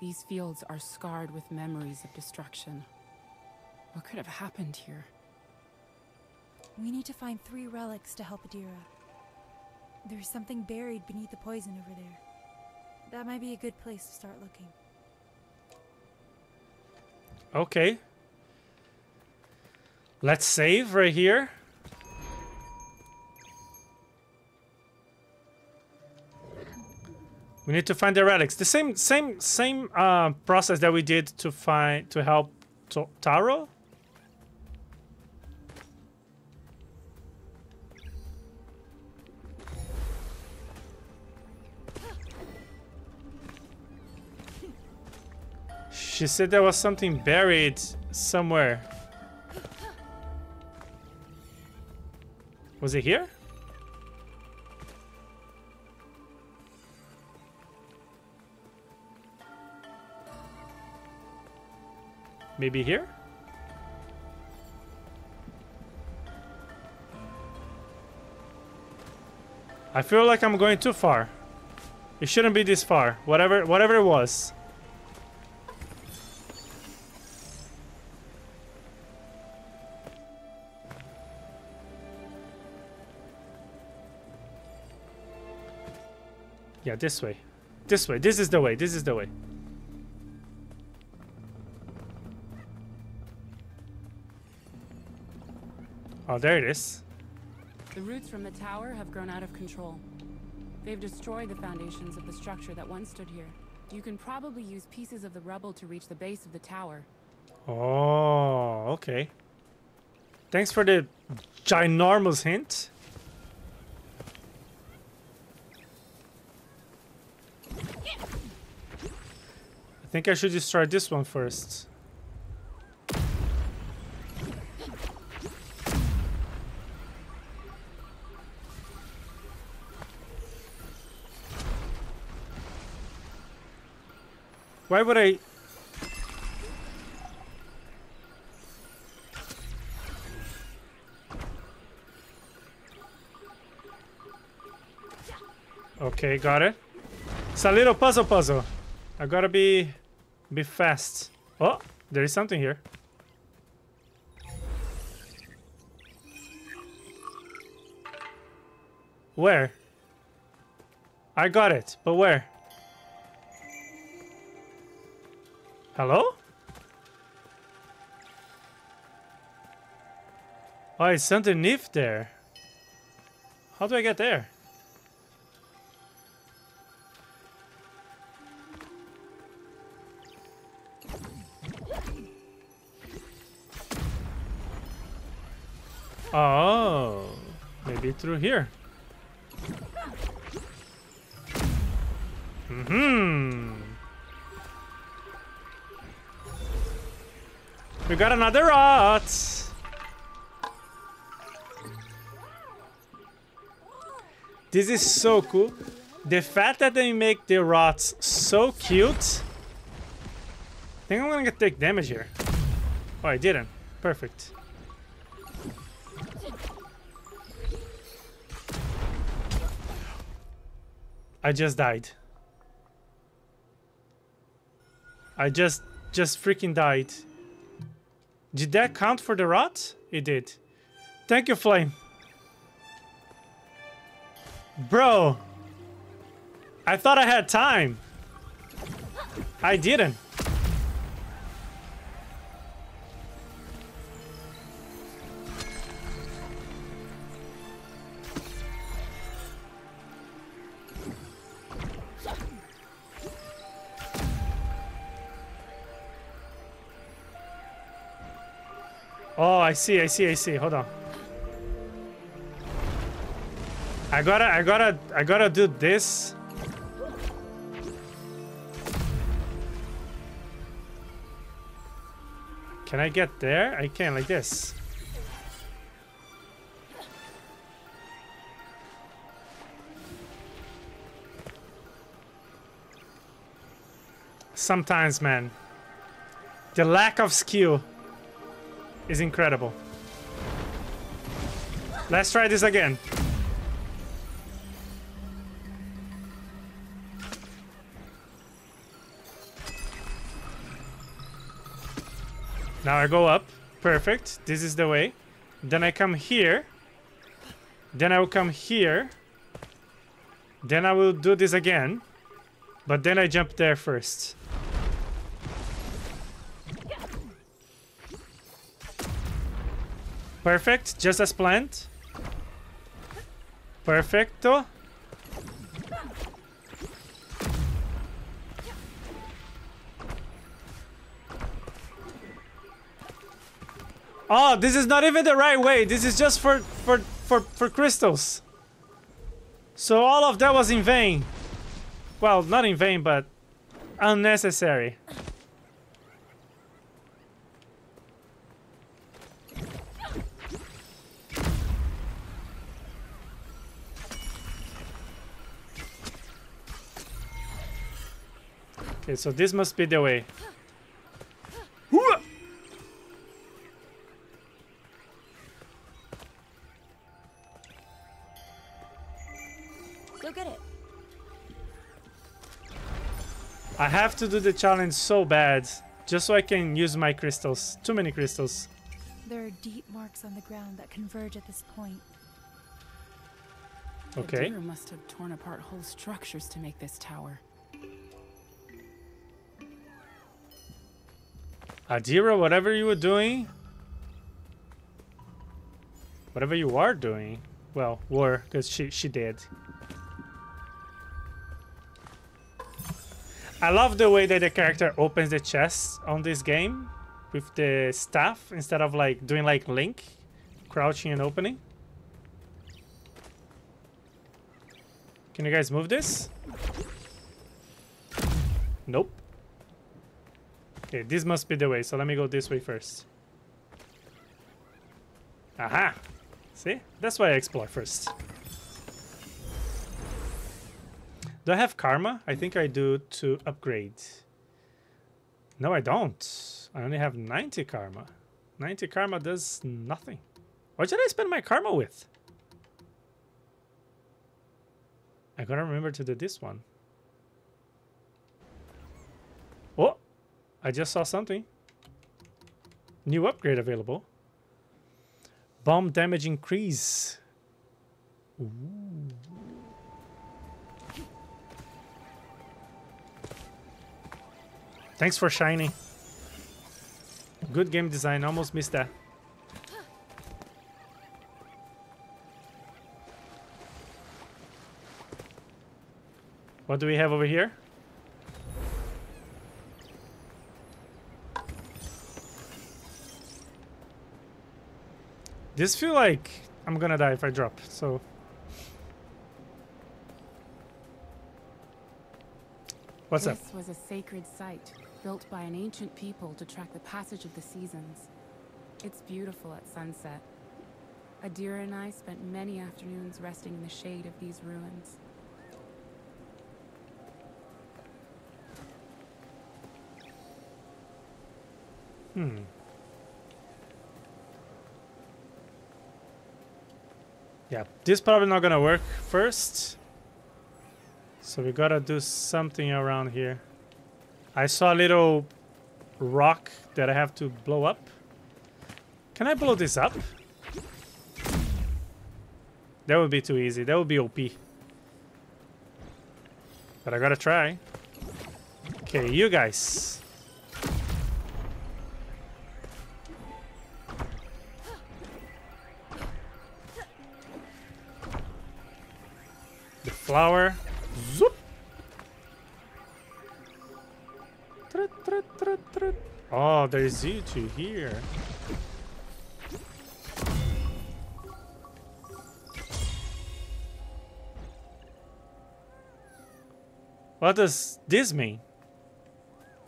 These fields are scarred with memories of destruction. What could have happened here? We need to find three relics to help Adira. There's something buried beneath the poison over there. That might be a good place to start looking. Okay. Let's save right here. We need to find the relics. The same same same uh, process that we did to find to help to Taro. She said there was something buried somewhere. Was it here? Maybe here? I feel like I'm going too far. It shouldn't be this far. Whatever whatever it was. Yeah, this way. This way. This is the way. This is the way. Oh, there it is. The roots from the tower have grown out of control. They've destroyed the foundations of the structure that once stood here. You can probably use pieces of the rubble to reach the base of the tower. Oh, okay. Thanks for the ginormous hint. I think I should destroy this one first. Why would I... Okay, got it. It's a little puzzle puzzle. I gotta be... be fast. Oh, there is something here. Where? I got it, but where? Hello? Oh, it's underneath there. How do I get there? Oh, maybe through here. Hmm. We got another rot. This is so cool. The fact that they make the rots so cute. I think I'm gonna get take damage here. Oh, I didn't. Perfect. I just died. I just, just freaking died. Did that count for the rot? It did. Thank you, Flame. Bro. I thought I had time. I didn't. Oh, I see, I see, I see. Hold on. I gotta, I gotta, I gotta do this. Can I get there? I can, like this. Sometimes, man. The lack of skill is incredible. Let's try this again. Now I go up. Perfect. This is the way. Then I come here. Then I will come here. Then I will do this again. But then I jump there first. Perfect. Just as planned. Perfecto. Oh, this is not even the right way. This is just for for for for crystals. So all of that was in vain. Well, not in vain, but unnecessary. Okay, so this must be the way. Hooah! Go get it. I have to do the challenge so bad, just so I can use my crystals. Too many crystals. There are deep marks on the ground that converge at this point. Okay. The must have torn apart whole structures to make this tower. Adira, whatever you were doing, whatever you are doing, well, were, because she, she did. I love the way that the character opens the chest on this game with the staff instead of like doing like Link, crouching and opening. Can you guys move this? Nope. Okay, this must be the way, so let me go this way first. Aha! See? That's why I explore first. Do I have karma? I think I do to upgrade. No, I don't. I only have 90 karma. 90 karma does nothing. What did I spend my karma with? I gotta remember to do this one. Oh! I just saw something. New upgrade available. Bomb damage increase. Ooh. Thanks for shiny. Good game design. Almost missed that. What do we have over here? This feel like I'm gonna die if I drop, so... What's this up? This was a sacred site, built by an ancient people to track the passage of the seasons. It's beautiful at sunset. Adira and I spent many afternoons resting in the shade of these ruins. Hmm. Yeah, this probably not gonna work first. So we gotta do something around here. I saw a little rock that I have to blow up. Can I blow this up? That would be too easy. That would be OP. But I gotta try. Okay, you guys. flower. Zoop. Oh, there's you two here. What does this mean?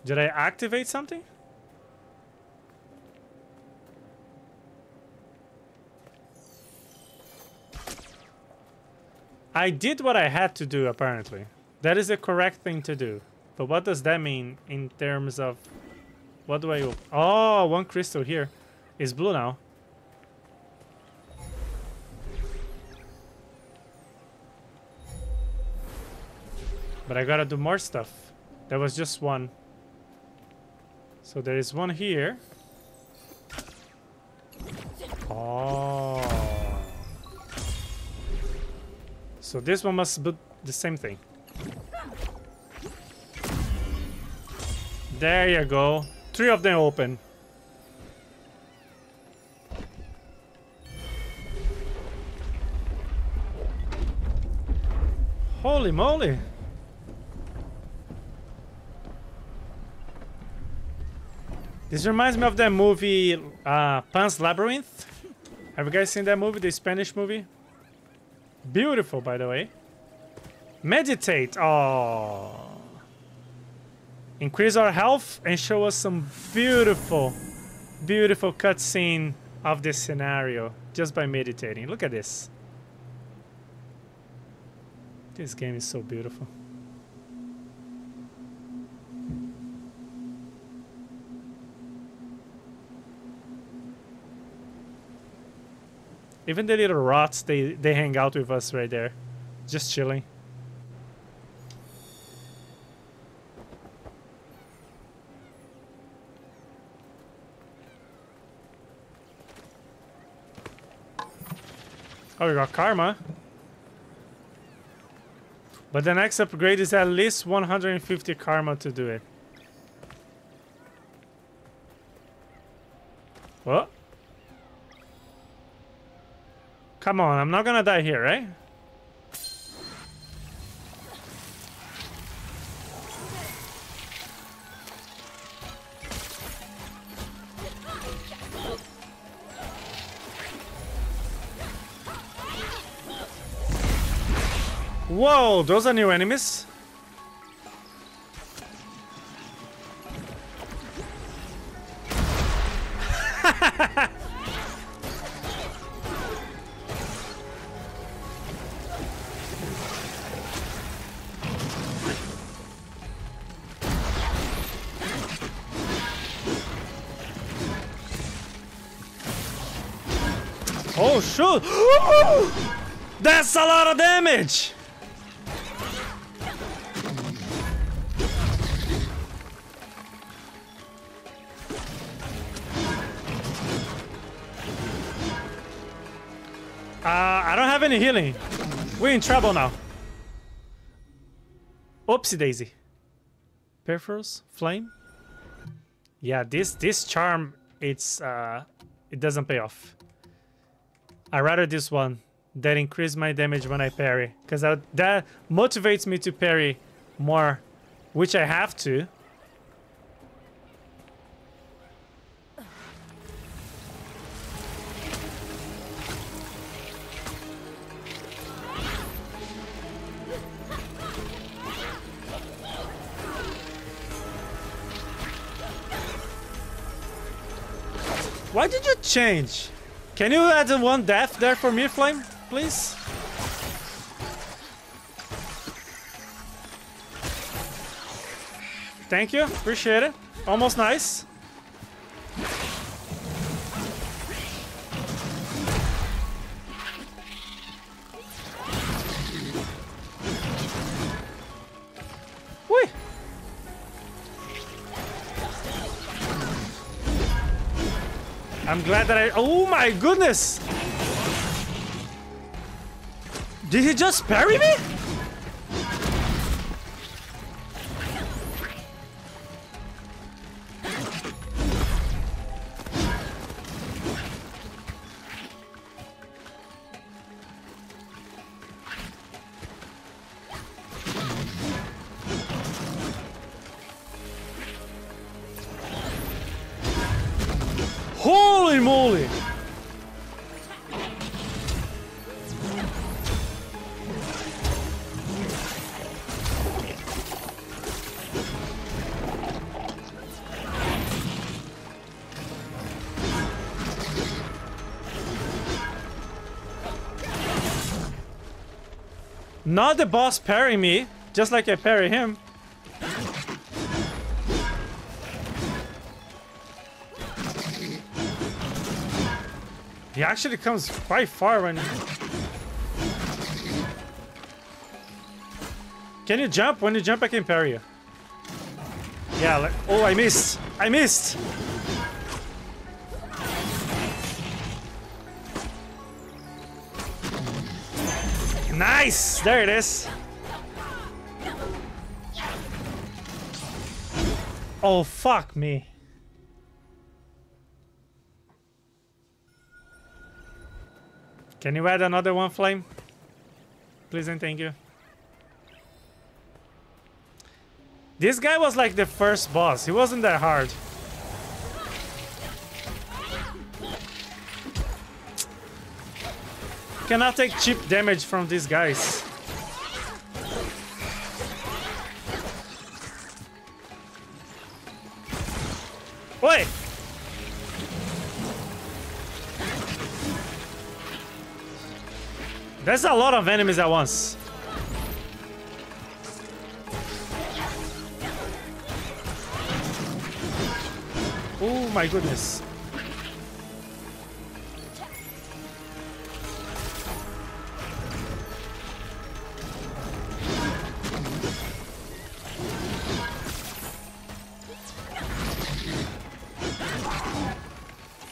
Did I activate something? I did what I had to do, apparently. That is the correct thing to do. But what does that mean in terms of... What do I... Oh, one crystal here is blue now. But I gotta do more stuff. There was just one. So there is one here. Oh. So this one must be the same thing. There you go. Three of them open. Holy moly. This reminds me of that movie uh, Pan's Labyrinth. Have you guys seen that movie, the Spanish movie? Beautiful, by the way. Meditate. Oh. Increase our health and show us some beautiful, beautiful cutscene of this scenario just by meditating. Look at this. This game is so beautiful. Even the little rots, they, they hang out with us right there. Just chilling. Oh, we got karma. But the next upgrade is at least 150 karma to do it. What? Come on, I'm not gonna die here, right? Whoa, those are new enemies. Shoot! That's a lot of damage! Uh, I don't have any healing. We're in trouble now. Oopsie daisy. Perforce, flame. Yeah, this this charm, it's uh, it doesn't pay off. I rather this one that increase my damage when I parry, because that motivates me to parry more, which I have to. Why did you change? Can you add one death there for me, Flame, please? Thank you, appreciate it. Almost nice. Glad that I... Oh my goodness! Did he just parry me? Not the boss parry me, just like I parry him. He actually comes quite far when... Can you jump? When you jump, I can parry you. Yeah, like... Oh, I missed! I missed! There it is. Oh, fuck me. Can you add another one flame? Please and thank you. This guy was like the first boss. He wasn't that hard. Cannot take cheap damage from these guys. There's a lot of enemies at once. Oh my goodness.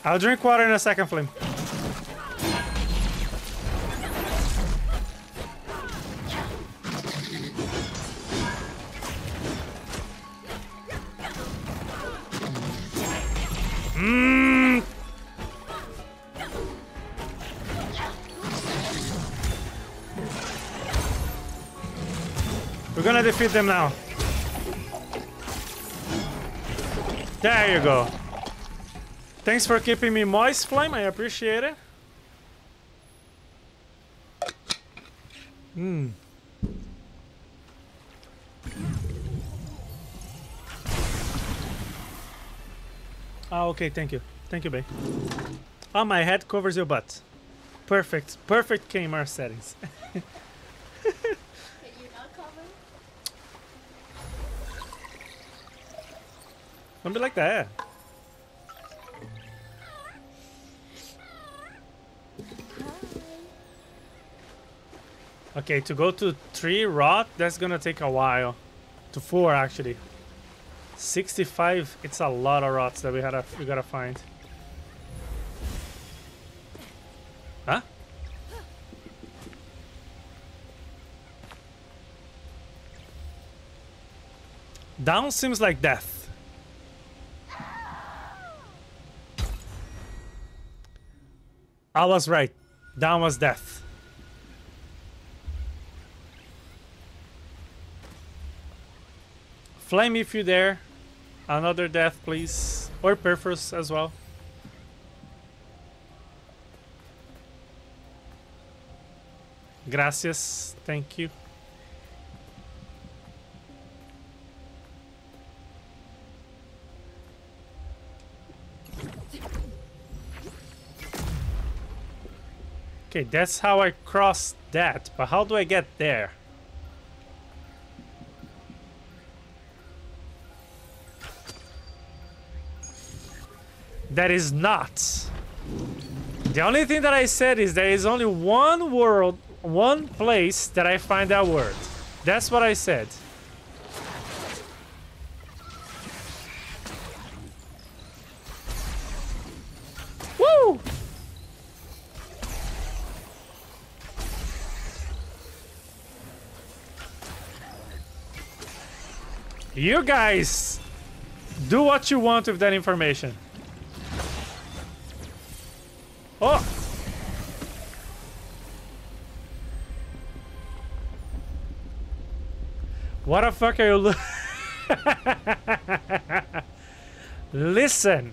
I'll drink water in a second, Flame. Defeat them now. There you go. Thanks for keeping me moist, Flame. I appreciate it. Hmm. Ah, okay, thank you. Thank you, babe. Oh, my head covers your butt. Perfect. Perfect KMR settings. Can you not comment? Don't be like that. Okay, to go to three rot, that's gonna take a while. To four, actually. 65, it's a lot of rots that we gotta we gotta find. Huh? Down seems like death. I was right. Down was death. Flame if you dare. Another death, please. Or Perfors as well. Gracias. Thank you. Okay, that's how I cross that. But how do I get there? That is not. The only thing that I said is there is only one world, one place that I find that word. That's what I said. Woo! You guys do what you want with that information. Oh! What the fuck are you Listen.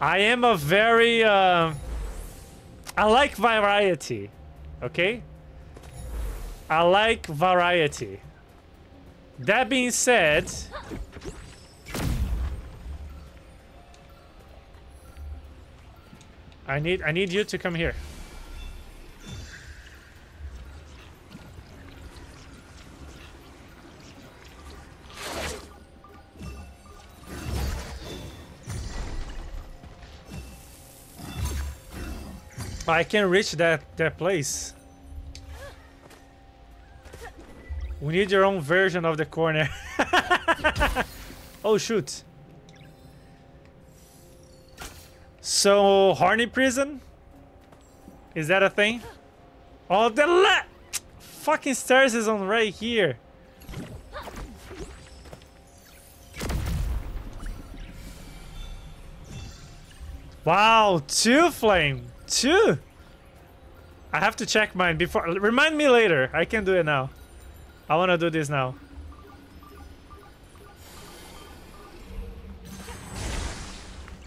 I am a very uh, I like variety. Okay? I like variety. That being said... I need I need you to come here. I can reach that that place. We need your own version of the corner. oh shoot. So horny prison? Is that a thing? Oh the la fucking stairs is on right here. Wow, two flame. Two. I have to check mine before. Remind me later. I can do it now. I want to do this now.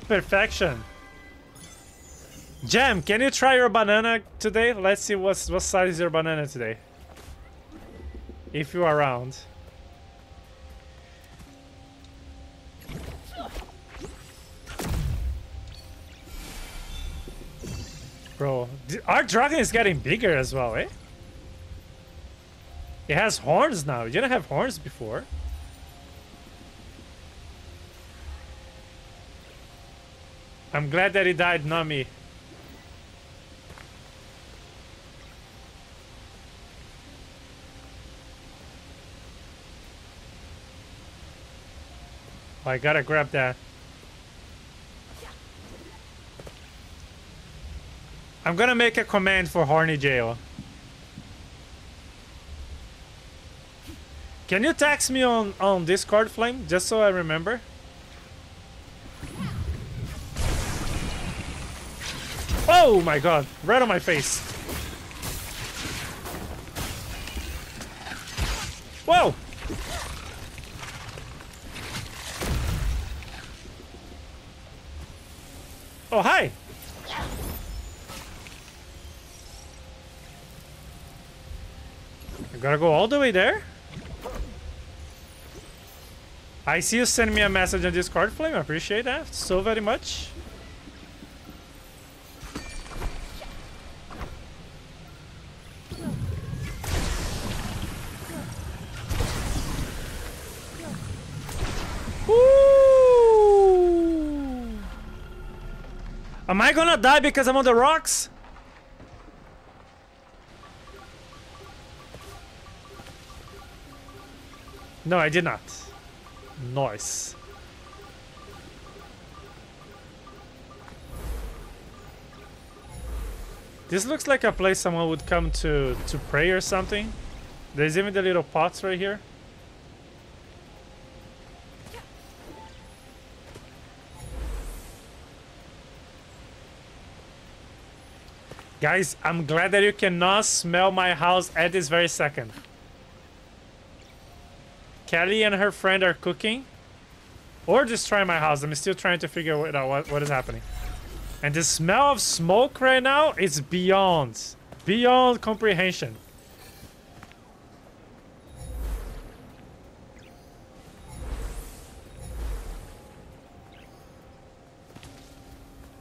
Perfection. Jam, can you try your banana today? Let's see what's, what size your banana today. If you're around. Bro, our dragon is getting bigger as well, eh? It has horns now. It didn't have horns before. I'm glad that he died, not me. Oh, I gotta grab that. I'm gonna make a command for Horny Jail. Can you text me on, on Discord, Flame, just so I remember? Oh my god, right on my face. Whoa! Oh, hi! I gotta go all the way there? I see you send me a message on Discord, Flame. I appreciate that so very much. Am I gonna die because I'm on the rocks? No, I did not. Nice. This looks like a place someone would come to to pray or something. There's even the little pots right here. Guys, I'm glad that you cannot smell my house at this very second. Kelly and her friend are cooking. Or destroy my house. I'm still trying to figure out what, what is happening. And the smell of smoke right now is beyond. Beyond comprehension.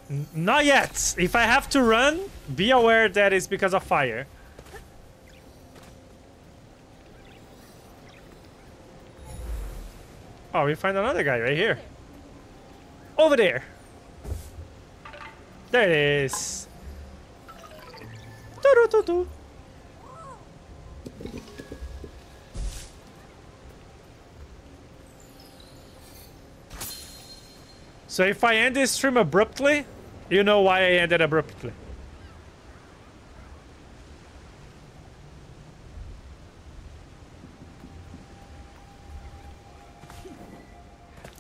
N not yet. If I have to run, be aware that it's because of fire. Oh, we find another guy right here. Over there. There it is. Doo -doo -doo. So if I end this stream abruptly, you know why I ended abruptly.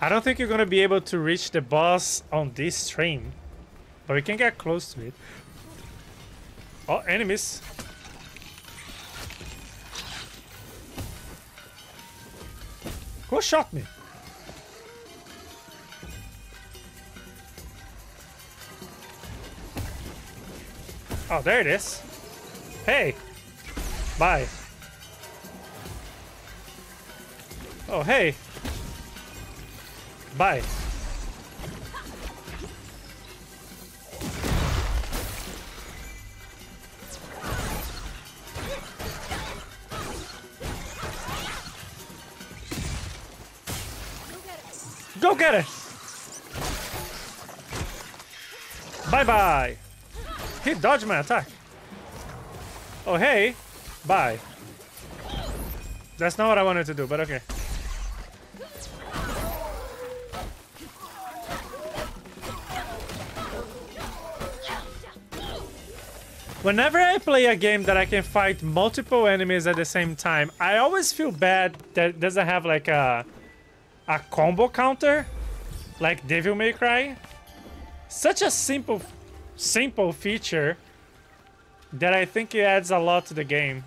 I don't think you're gonna be able to reach the boss on this stream. But we can get close to it. Oh, enemies. Who shot me? Oh, there it is. Hey. Bye. Oh, hey. Bye. Go get it! Bye bye! He dodged my attack. Oh, hey. Bye. That's not what I wanted to do, but okay. Whenever I play a game that I can fight multiple enemies at the same time, I always feel bad that it doesn't have like a a combo counter like Devil May Cry. Such a simple simple feature that I think it adds a lot to the game.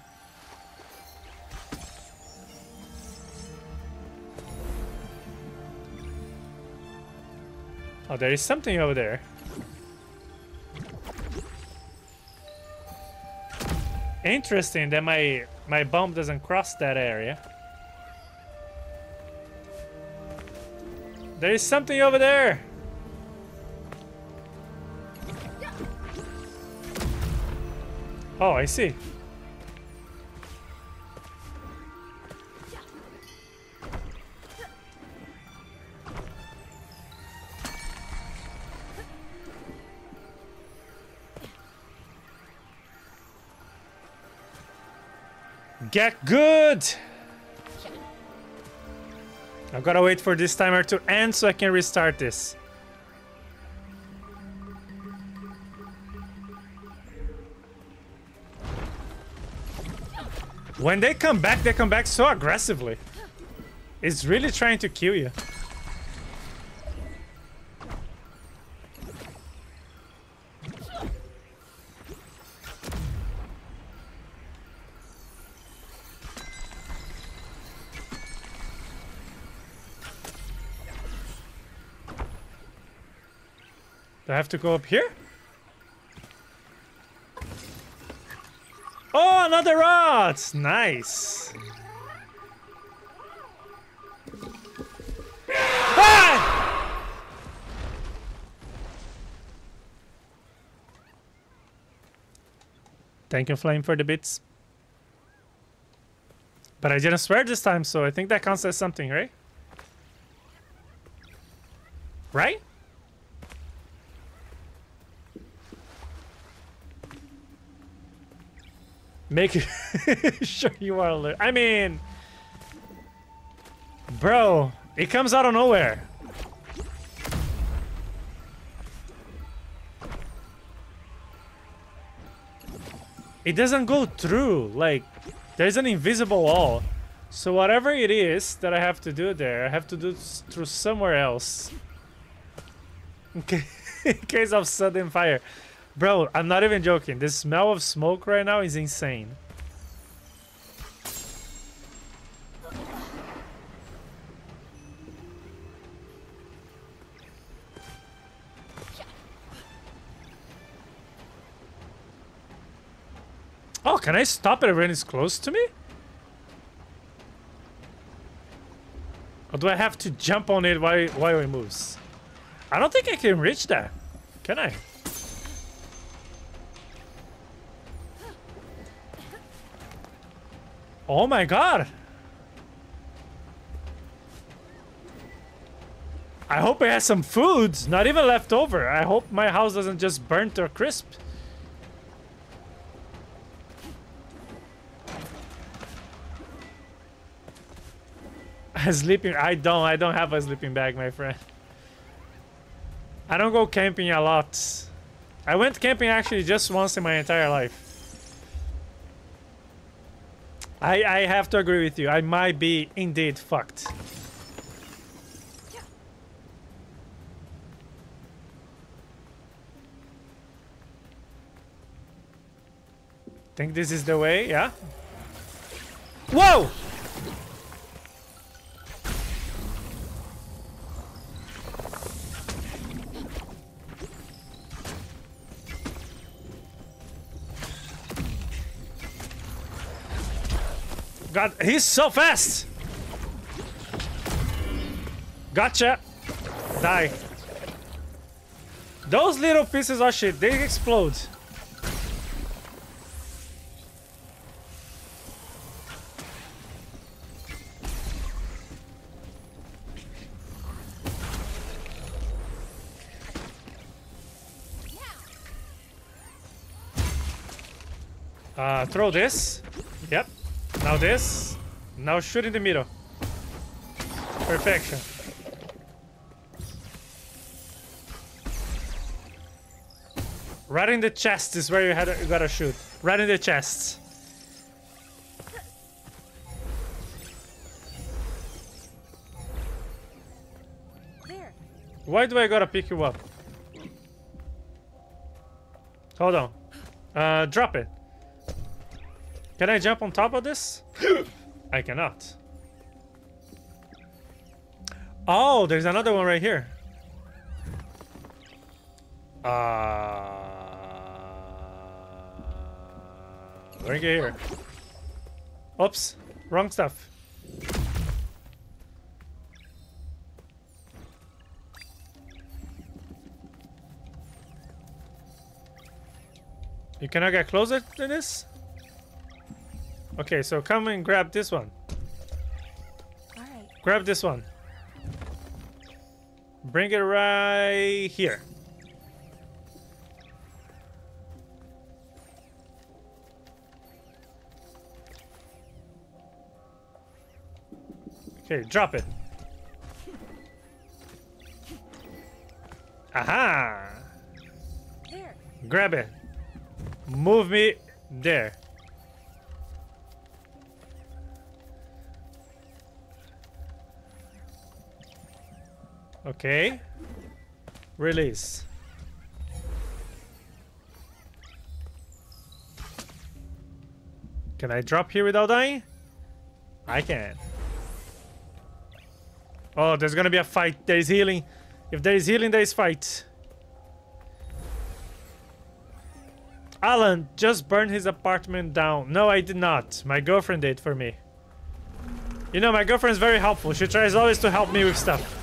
Oh, there is something over there. Interesting that my my bomb doesn't cross that area. There is something over there. Oh, I see. Get good! I've gotta wait for this timer to end so I can restart this. When they come back, they come back so aggressively. It's really trying to kill you. I have to go up here? Oh, another rod! Nice. Ah! Thank you, Flame, for the bits. But I didn't swear this time, so I think that counts as something, right? Right? Make sure you are alert. I mean, bro, it comes out of nowhere. It doesn't go through. Like, there's an invisible wall. So whatever it is that I have to do there, I have to do through somewhere else. Okay, in case of sudden fire. Bro, I'm not even joking. The smell of smoke right now is insane. Oh, can I stop it when it's close to me? Or do I have to jump on it while, while it moves? I don't think I can reach that. Can I? Oh my god! I hope it has some food, not even left over. I hope my house doesn't just burn or crisp. A sleeping I don't I don't have a sleeping bag, my friend. I don't go camping a lot. I went camping actually just once in my entire life. I, I have to agree with you. I might be indeed fucked. Think this is the way? Yeah? Whoa! God, he's so fast! Gotcha! Die. Those little pieces of shit, they explode. Uh, throw this. Yep. Now this. Now shoot in the middle. Perfection. Right in the chest is where you had you gotta shoot. Right in the chest. There. Why do I gotta pick you up? Hold on. Uh, drop it. Can I jump on top of this? I cannot. Oh, there's another one right here. Uh, bring it here. Oops, wrong stuff. You cannot get closer to this? Okay, so come and grab this one. All right. Grab this one. Bring it right here. Okay, drop it. Aha! There. Grab it. Move me there. Okay. Release. Can I drop here without dying? I can. Oh, there's gonna be a fight. There is healing. If there is healing, there is fight. Alan just burned his apartment down. No, I did not. My girlfriend did for me. You know, my girlfriend's very helpful. She tries always to help me with stuff.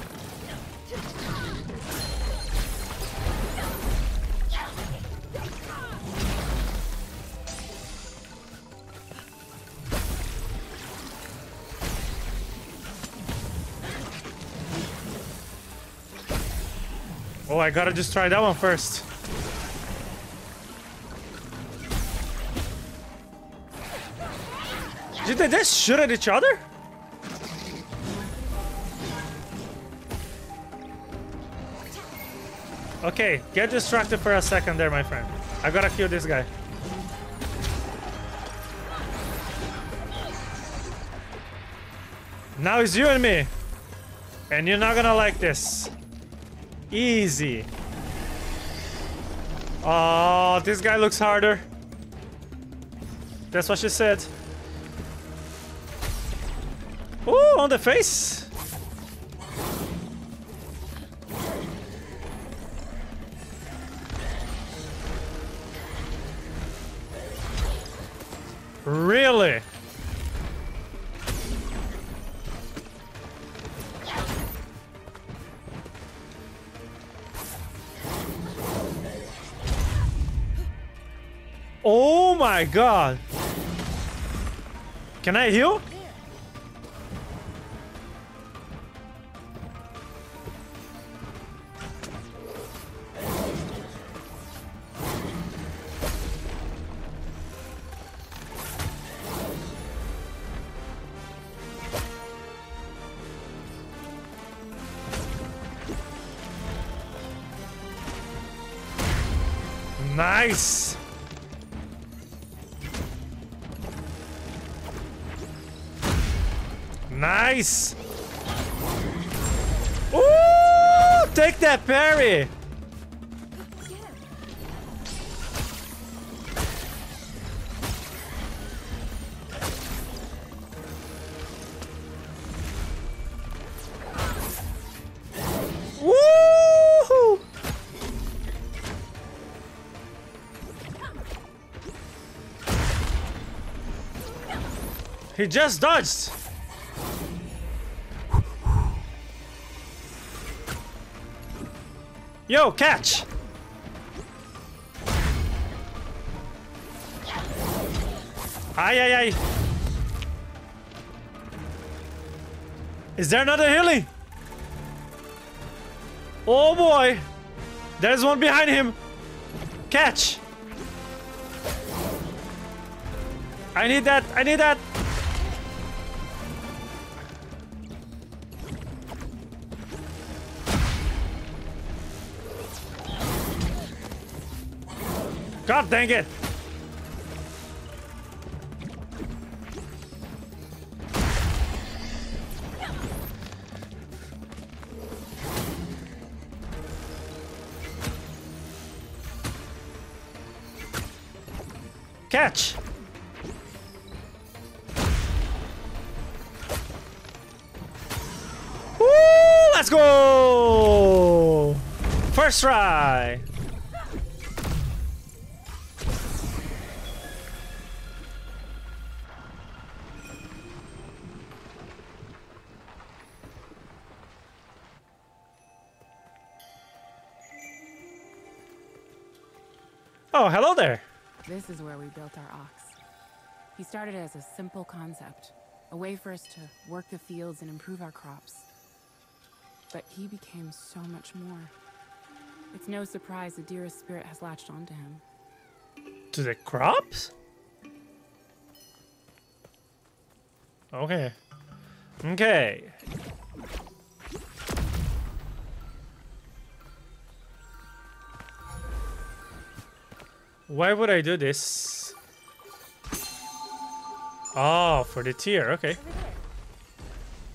I gotta just try that one first. Did they just shoot at each other? Okay, get distracted for a second there, my friend. I gotta kill this guy. Now it's you and me. And you're not gonna like this. Easy. Oh, this guy looks harder. That's what she said. Ooh, on the face. Really? My god. Can I heal? Nice. Ooh, take that parry. He just dodged. Yo, catch! Ay, ay, ay. Is there another healing? Oh boy! There's one behind him! Catch! I need that! I need that! God dang it! Catch! Woo! Let's go! First try! Oh, hello there. This is where we built our ox. He started as a simple concept, a way for us to work the fields and improve our crops. But he became so much more. It's no surprise the dearest spirit has latched onto him. To the crops? Okay. Okay. Why would I do this? Oh, for the tear, okay.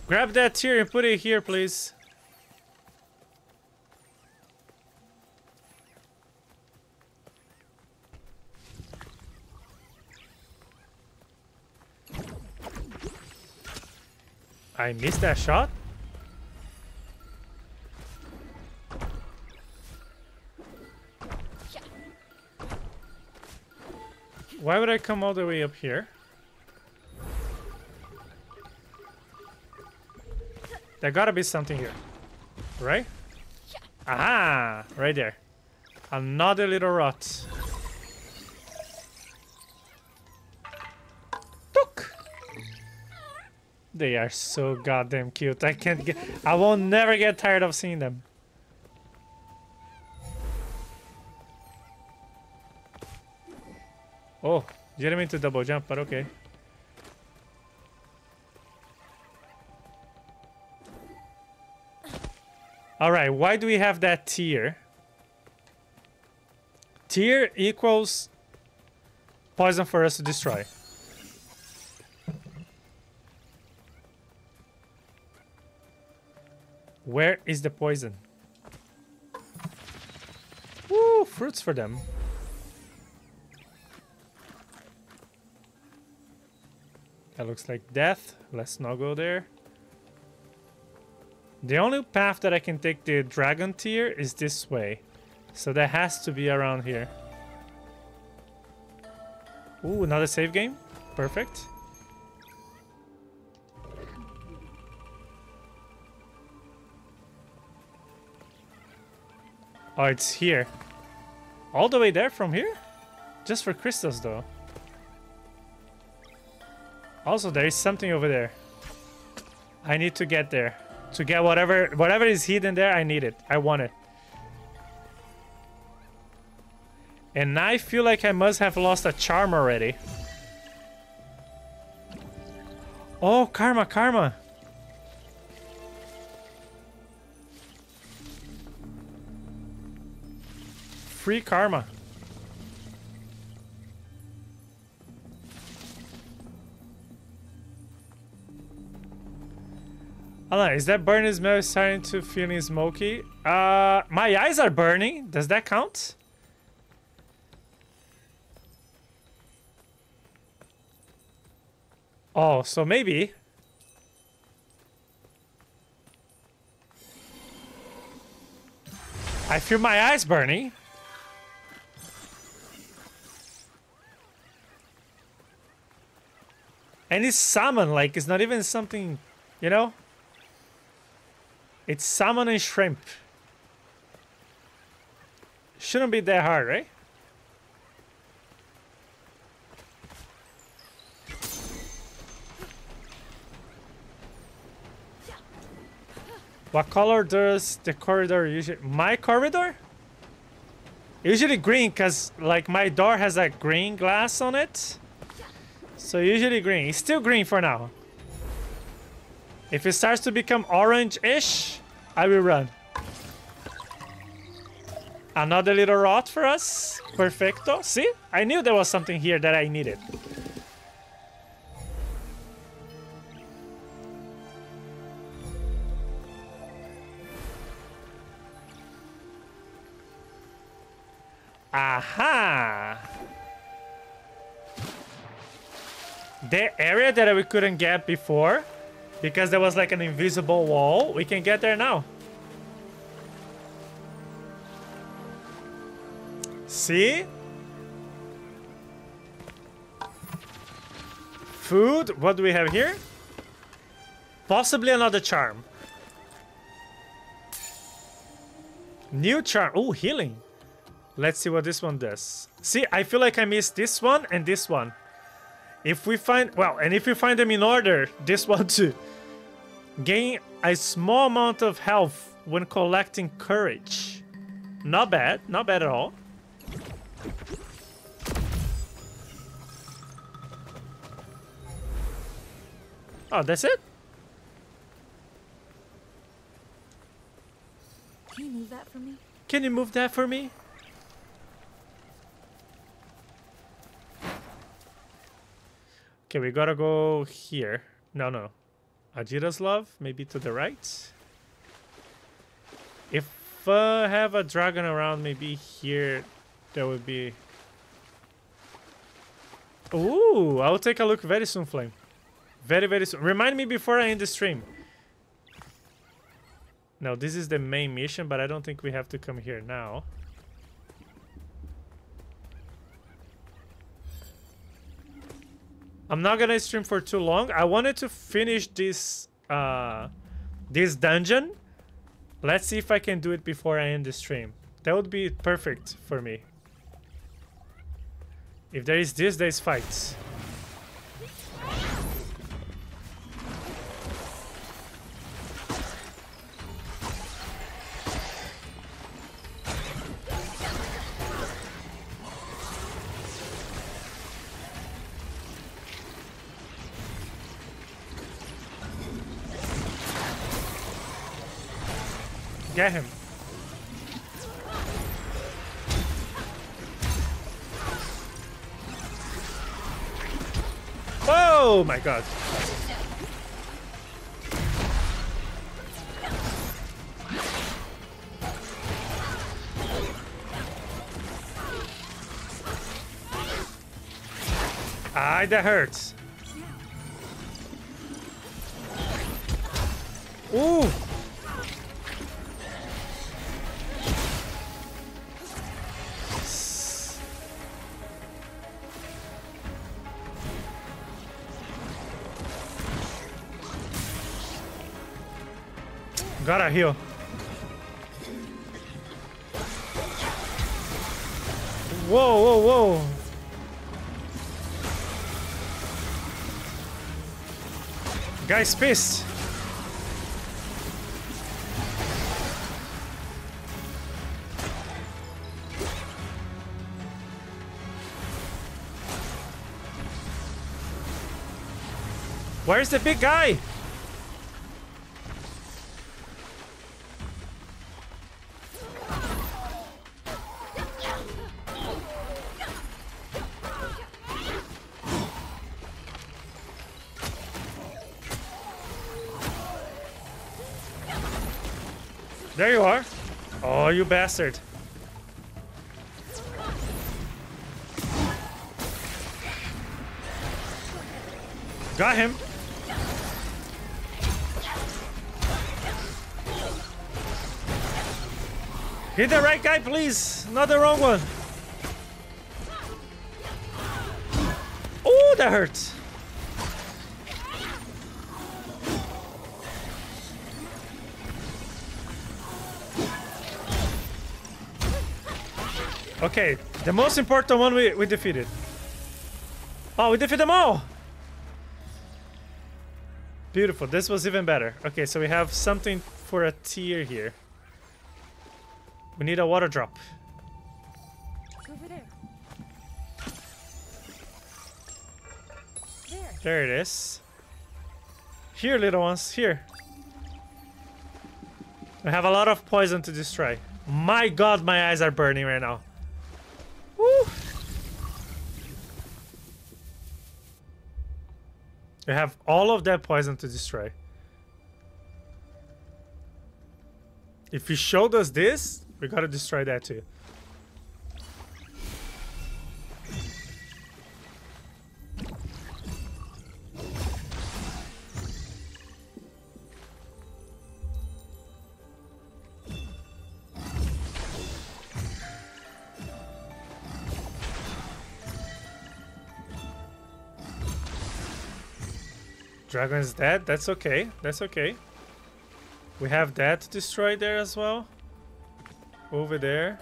Grab that tear and put it here, please. I missed that shot? Why would I come all the way up here? There gotta be something here. Right? Aha! Right there. Another little rot. Look! They are so goddamn cute. I can't get. I will never get tired of seeing them. Didn't mean to double jump, but okay. All right, why do we have that tear? Tear equals poison for us to destroy. Where is the poison? Woo, fruits for them. That looks like death. Let's not go there. The only path that I can take the dragon tear is this way. So that has to be around here. Ooh, another save game. Perfect. Oh, it's here. All the way there from here? Just for crystals, though. Also, there is something over there. I need to get there. To get whatever whatever is hidden there, I need it. I want it. And I feel like I must have lost a charm already. Oh, karma, karma. Free karma. Hold on, is that burning smell starting to feeling smoky? Uh, my eyes are burning. Does that count? Oh, so maybe. I feel my eyes burning. And it's salmon, like, it's not even something, you know? It's salmon and shrimp. Shouldn't be that hard, right? What color does the corridor usually... My corridor? Usually green, because like my door has a green glass on it. So usually green. It's still green for now. If it starts to become orange-ish, I will run. Another little rot for us. Perfecto. See? I knew there was something here that I needed. Aha! The area that we couldn't get before, because there was like an invisible wall, we can get there now. See? Food, what do we have here? Possibly another charm. New charm, oh, healing. Let's see what this one does. See, I feel like I missed this one and this one. If we find, well, and if we find them in order, this one too. Gain a small amount of health when collecting courage. Not bad, not bad at all. Oh, that's it? Can you move that for me? Can you move that for me? Okay, we gotta go here. No, no. Adira's love, maybe to the right. If I uh, have a dragon around, maybe here, there would be. Ooh, I'll take a look very soon, Flame. Very, very soon. Remind me before I end the stream. Now, this is the main mission, but I don't think we have to come here now. I'm not gonna stream for too long. I wanted to finish this uh, this dungeon. Let's see if I can do it before I end the stream. That would be perfect for me. If there is this, there's fights. Get him. Oh my god. Ah, that hurts. Ooh. Gotta heal. Whoa, whoa, whoa. Guy's pissed. Where's the big guy? You bastard. Got him. Hit the right guy, please. Not the wrong one. Oh, that hurts. Okay, the most important one we, we defeated. Oh, we defeated them all! Beautiful, this was even better. Okay, so we have something for a tear here. We need a water drop. Over there. There it is. Here, little ones, here. I have a lot of poison to destroy. My god, my eyes are burning right now. I have all of that poison to destroy. If he showed us this, we gotta destroy that too. Dragon is dead. That's okay. That's okay. We have that destroyed there as well. Over there.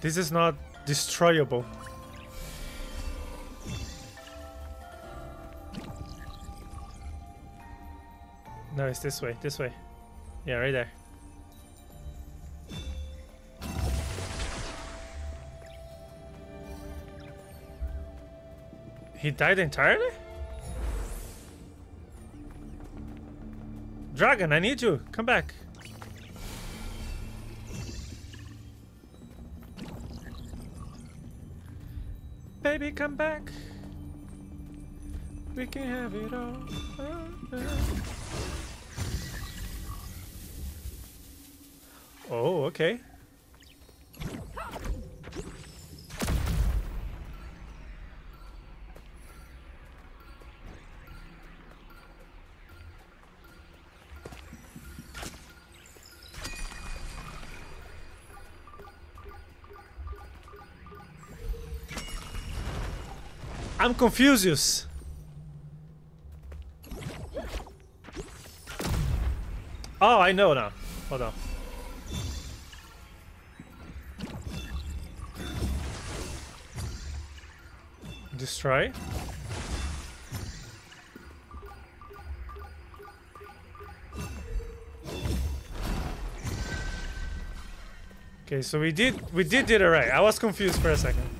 This is not destroyable. No, it's this way. This way. Yeah, right there. He died entirely? Dragon, I need you. Come back. Baby, come back. We can have it all. Oh, okay. I'm Confucius. Oh, I know now. Hold on. Destroy. Okay, so we did we did did it right. I was confused for a second.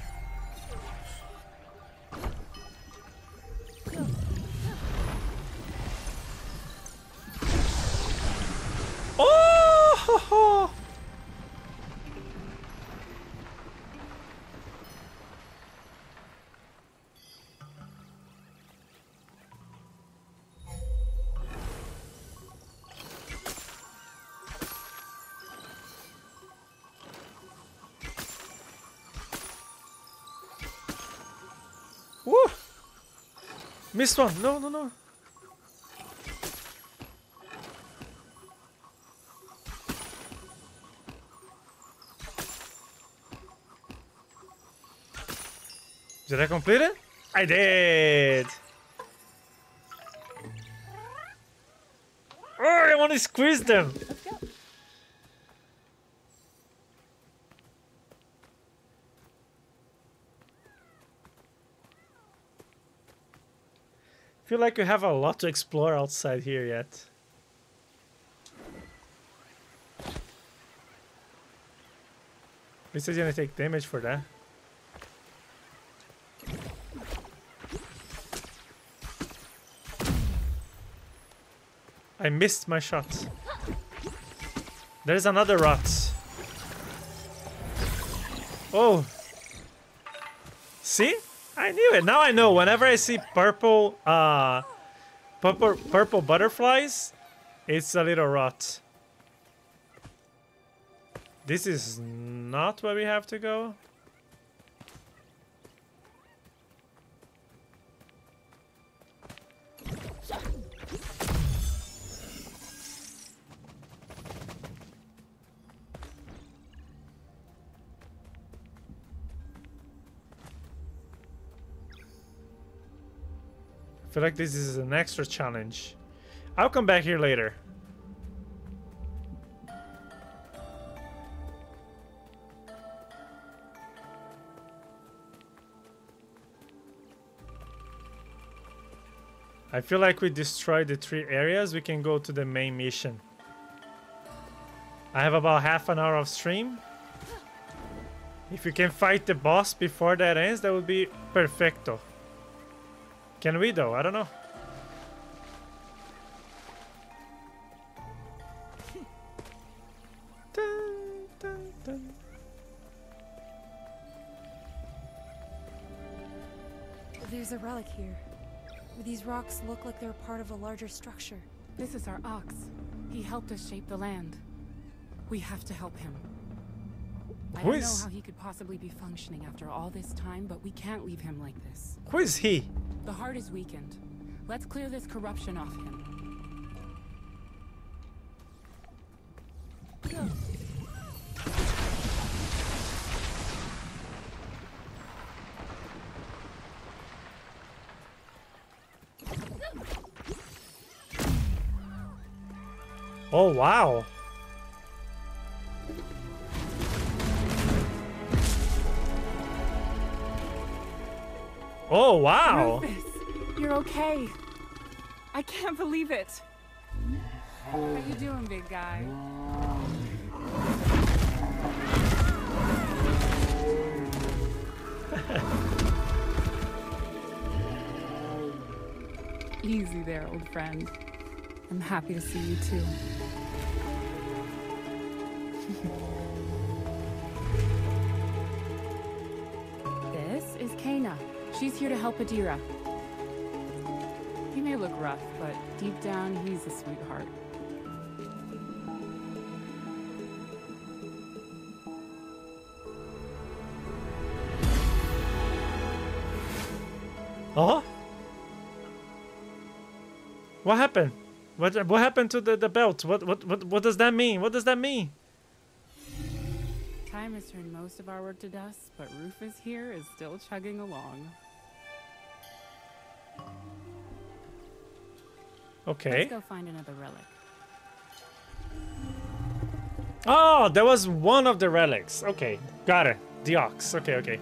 Missed one. No, no, no. Did I complete it? I did. Oh, I want to squeeze them. Like we have a lot to explore outside here yet. At least I didn't take damage for that. I missed my shot. There's another rot. Oh. See? I knew it. Now I know. Whenever I see purple, uh, purple, purple butterflies, it's a little rot. This is not where we have to go. Like this is an extra challenge. I'll come back here later. I feel like we destroyed the three areas. We can go to the main mission. I have about half an hour of stream. If you can fight the boss before that ends, that would be perfecto. Can we though? I don't know. Dun, dun, dun. There's a relic here. These rocks look like they're part of a larger structure. This is our ox. He helped us shape the land. We have to help him. I don't know how he could possibly be functioning after all this time, but we can't leave him like this. Who is he? The heart is weakened. Let's clear this corruption off him. Oh wow. Oh wow. Rufus, you're okay. I can't believe it. How you doing, big guy? Easy there, old friend. I'm happy to see you too. She's here to help Adira. He may look rough, but deep down, he's a sweetheart. Oh? What happened? What what happened to the, the belt? What, what what what does that mean? What does that mean? Time has turned most of our work to dust, but Rufus here is still chugging along. Okay. Let's go find another relic. Ah, oh, that was one of the relics. Okay, got it. The ox. Okay, okay.